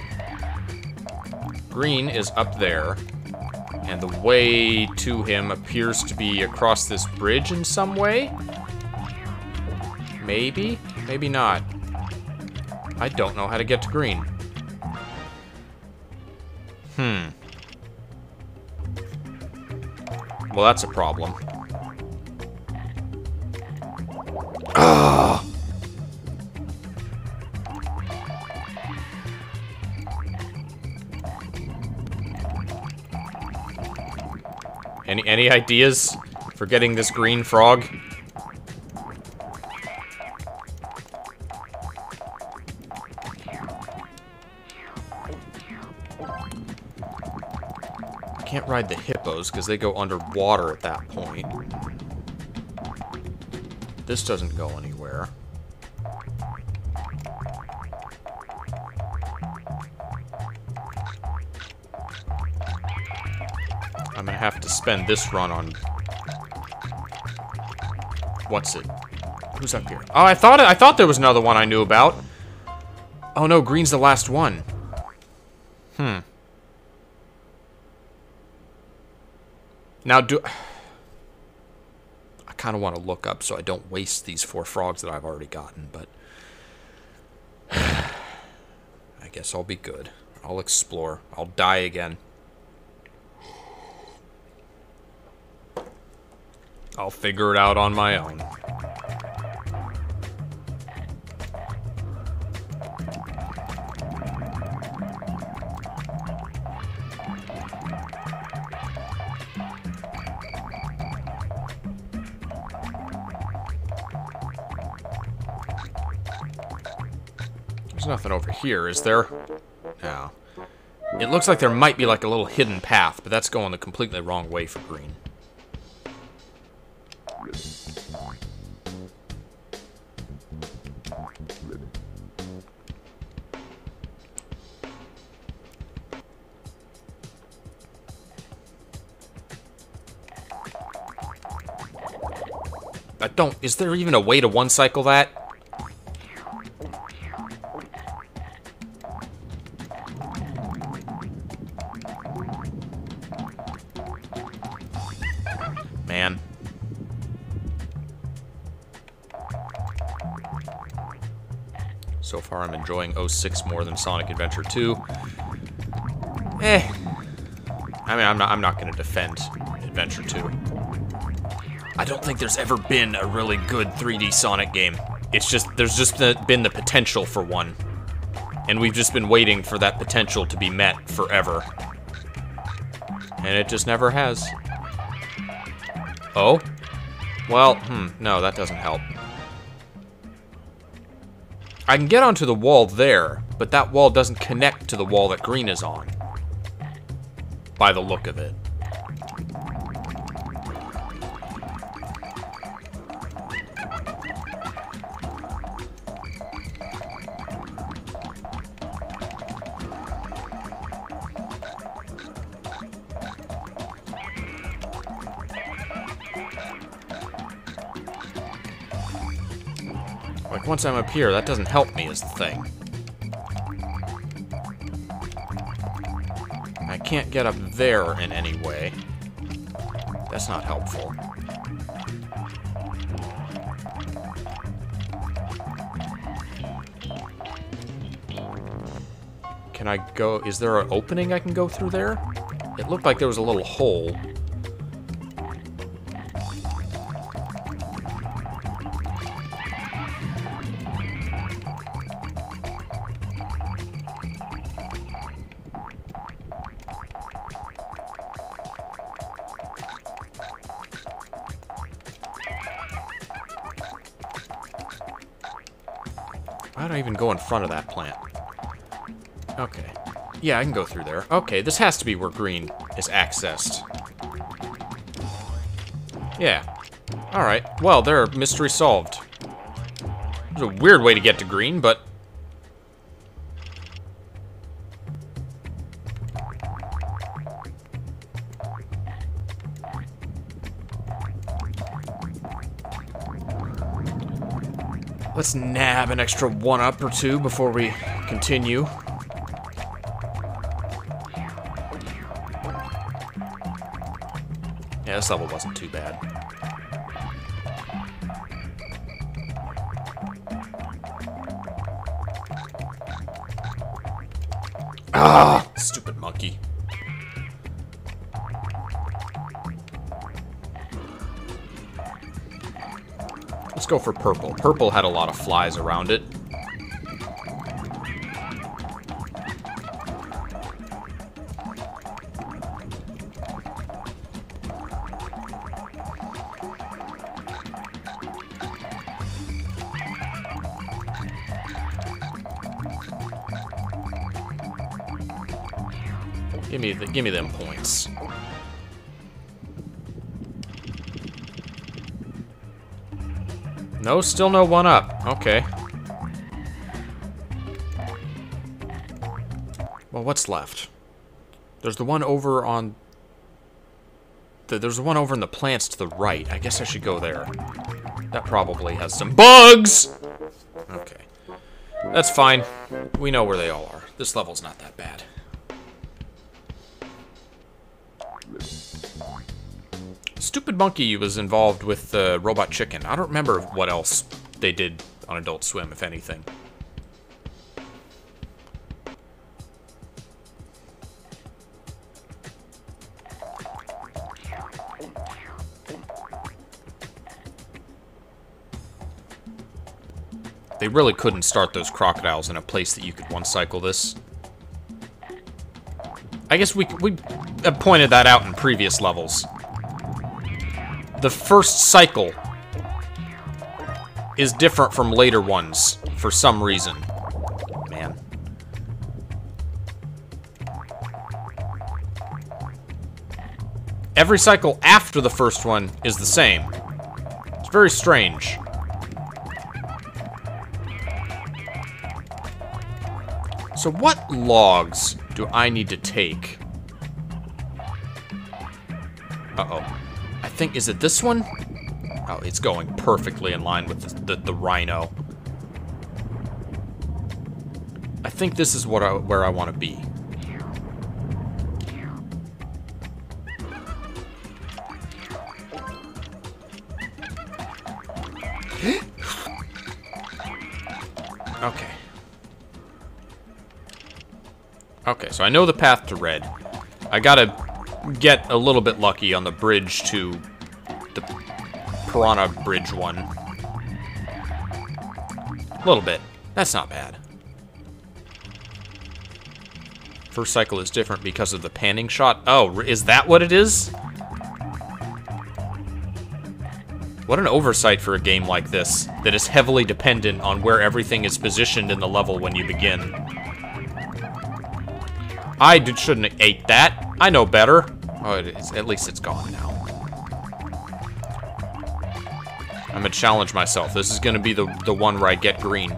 Green is up there. And the way to him appears to be across this bridge in some way? Maybe? Maybe not. I don't know how to get to green. Hmm. Well, that's a problem. Ah! Any ideas for getting this green frog? Can't ride the hippos because they go underwater at that point. This doesn't go anywhere. Spend this run on... What's it? Who's up here? Oh, I thought I thought there was another one I knew about. Oh no, green's the last one. Hmm. Now do... I kind of want to look up so I don't waste these four frogs that I've already gotten, but... I guess I'll be good. I'll explore. I'll die again. I'll figure it out on my own. There's nothing over here, is there? No. It looks like there might be like a little hidden path, but that's going the completely wrong way for green. Don't... Is there even a way to one-cycle that? Man. So far, I'm enjoying 06 more than Sonic Adventure 2. Eh. I mean, I'm not, I'm not going to defend Adventure 2. I don't think there's ever been a really good 3D Sonic game. It's just, there's just been the potential for one. And we've just been waiting for that potential to be met forever. And it just never has. Oh? Well, hmm, no, that doesn't help. I can get onto the wall there, but that wall doesn't connect to the wall that green is on. By the look of it. Once I'm up here, that doesn't help me is the thing. I can't get up there in any way. That's not helpful. Can I go... Is there an opening I can go through there? It looked like there was a little hole. Front of that plant? Okay. Yeah, I can go through there. Okay, this has to be where green is accessed. Yeah. Alright. Well, there, mystery solved. There's a weird way to get to green, but... let's nab an extra one-up or two before we continue. Yeah, this level wasn't too bad. Let's go for purple. Purple had a lot of flies around it. Give me the, give me them No, still no one up. Okay. Well, what's left? There's the one over on... The, there's the one over in the plants to the right. I guess I should go there. That probably has some bugs! Okay. That's fine. We know where they all are. This level's not that bad. Stoopid Monkey was involved with uh, Robot Chicken. I don't remember what else they did on Adult Swim, if anything. They really couldn't start those crocodiles in a place that you could one-cycle this. I guess we, we pointed that out in previous levels the first cycle is different from later ones for some reason. Man. Every cycle after the first one is the same. It's very strange. So what logs do I need to take? Think, is it this one? Oh, it's going perfectly in line with the, the, the rhino. I think this is what I, where I want to be. okay. Okay, so I know the path to red. I gotta get a little bit lucky on the bridge to the Piranha Bridge one. A little bit. That's not bad. First cycle is different because of the panning shot. Oh, is that what it is? What an oversight for a game like this, that is heavily dependent on where everything is positioned in the level when you begin. I shouldn't have ate that. I know better. Oh, it is. At least it's gone now. I'm gonna challenge myself. This is gonna be the, the one where I get green.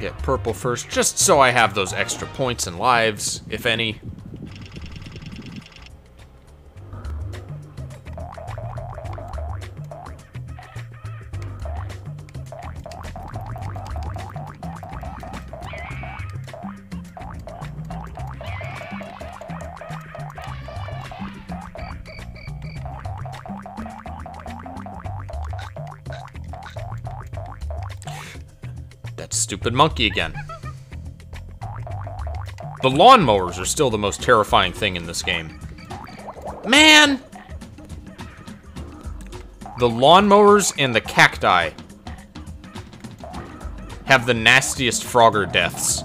Get purple first, just so I have those extra points and lives, if any. Monkey again. The lawnmowers are still the most terrifying thing in this game. Man! The lawnmowers and the cacti have the nastiest Frogger deaths.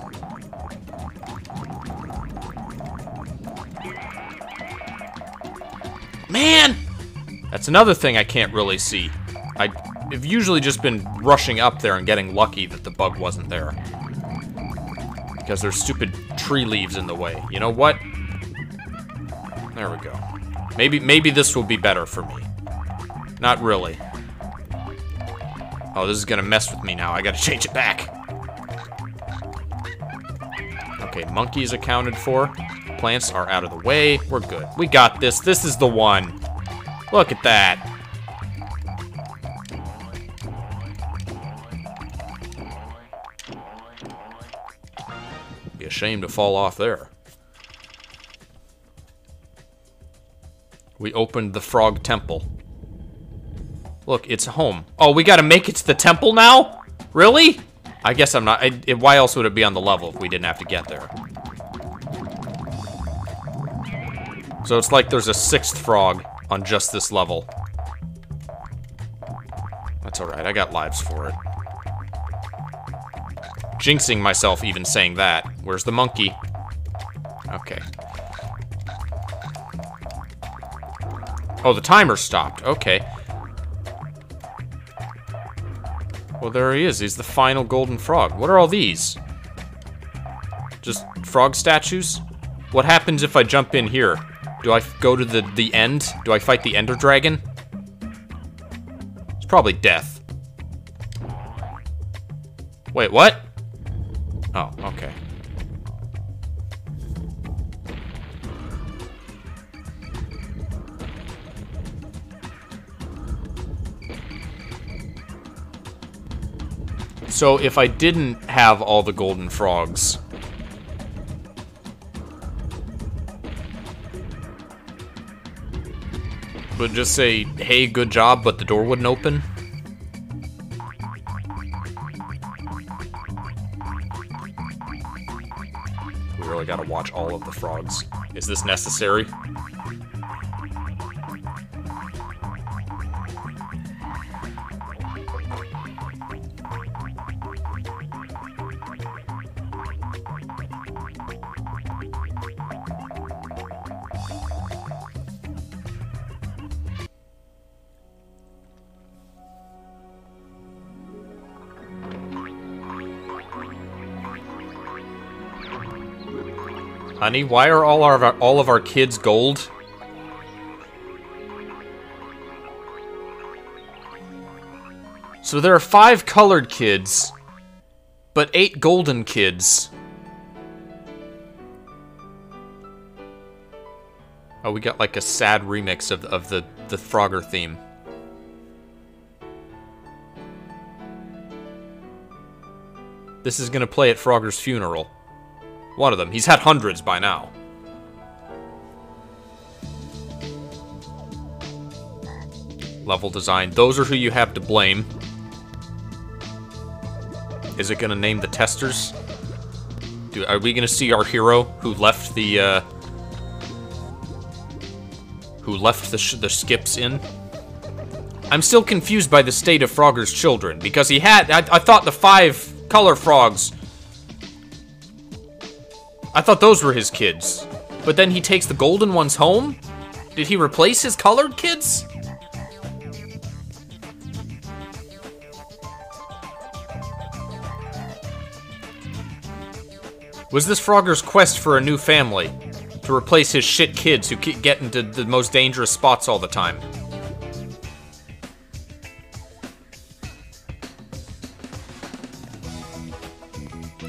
Man! That's another thing I can't really see. Have usually just been rushing up there and getting lucky that the bug wasn't there. Because there's stupid tree leaves in the way. You know what? There we go. Maybe maybe this will be better for me. Not really. Oh, this is gonna mess with me now. I gotta change it back. Okay, monkeys accounted for. Plants are out of the way. We're good. We got this. This is the one. Look at that. Be ashamed to fall off there. We opened the frog temple. Look, it's home. Oh, we gotta make it to the temple now? Really? I guess I'm not. I, it, why else would it be on the level if we didn't have to get there? So it's like there's a sixth frog on just this level. That's alright, I got lives for it. Jinxing myself even saying that. Where's the monkey? Okay. Oh, the timer stopped. Okay. Well, there he is. He's the final golden frog. What are all these? Just frog statues? What happens if I jump in here? Do I go to the, the end? Do I fight the Ender Dragon? It's probably death. Wait, what? Oh, okay. So if I didn't have all the golden frogs, would just say, hey, good job, but the door wouldn't open? Frogs. Is this necessary? Honey, why are all our all of our kids gold? So there are five colored kids, but eight golden kids. Oh, we got like a sad remix of, of the, the Frogger theme. This is gonna play at Frogger's funeral. One of them. He's had hundreds by now. Level design. Those are who you have to blame. Is it gonna name the testers? Do, are we gonna see our hero who left the, uh, Who left the, the skips in? I'm still confused by the state of Frogger's children, because he had- I, I thought the five color frogs I thought those were his kids. But then he takes the golden ones home? Did he replace his colored kids? Was this Frogger's quest for a new family? To replace his shit kids who get into the most dangerous spots all the time?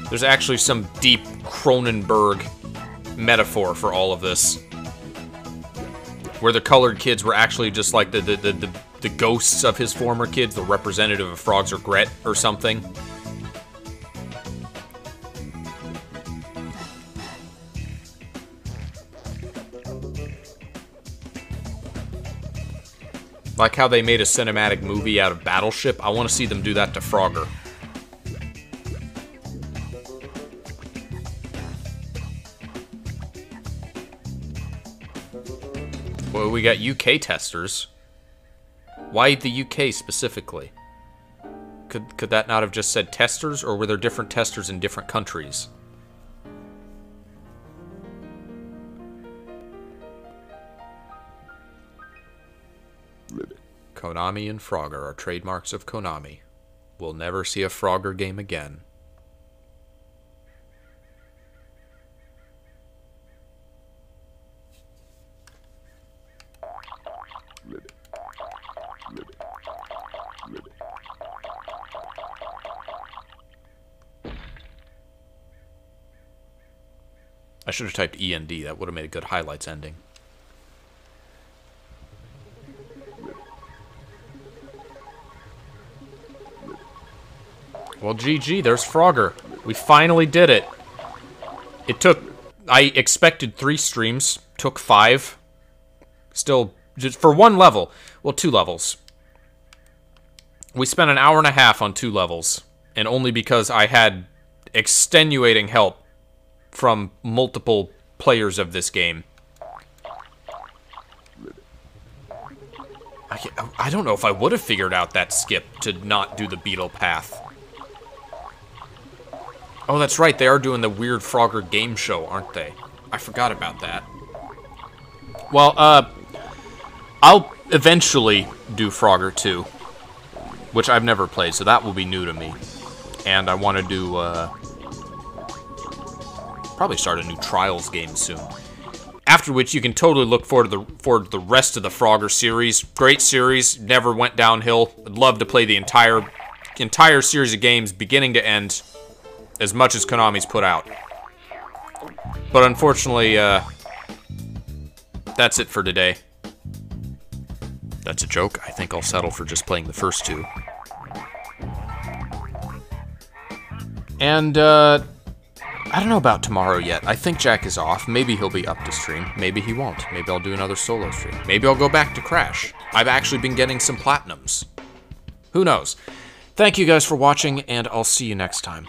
There's actually some deep Cronenberg metaphor for all of this. Where the colored kids were actually just like the, the, the, the, the ghosts of his former kids, the representative of Frog's regret or something. Like how they made a cinematic movie out of Battleship, I want to see them do that to Frogger. We got UK testers. Why the UK specifically? Could could that not have just said testers, or were there different testers in different countries? Konami and Frogger are trademarks of Konami. We'll never see a Frogger game again. I should have typed END. That would have made a good highlights ending. Well, GG, there's Frogger. We finally did it. It took... I expected three streams. Took five. Still, just for one level. Well, two levels. We spent an hour and a half on two levels. And only because I had extenuating help from multiple players of this game. I, I don't know if I would have figured out that skip to not do the beetle path. Oh, that's right. They are doing the weird Frogger game show, aren't they? I forgot about that. Well, uh, I'll eventually do Frogger 2, which I've never played, so that will be new to me. And I want to do, uh, probably start a new Trials game soon. After which, you can totally look forward to the forward to the rest of the Frogger series. Great series, never went downhill. I'd love to play the entire entire series of games, beginning to end as much as Konami's put out. But unfortunately, uh, that's it for today. That's a joke. I think I'll settle for just playing the first two. And, uh, I don't know about tomorrow yet. I think Jack is off. Maybe he'll be up to stream. Maybe he won't. Maybe I'll do another solo stream. Maybe I'll go back to Crash. I've actually been getting some platinums. Who knows? Thank you guys for watching, and I'll see you next time.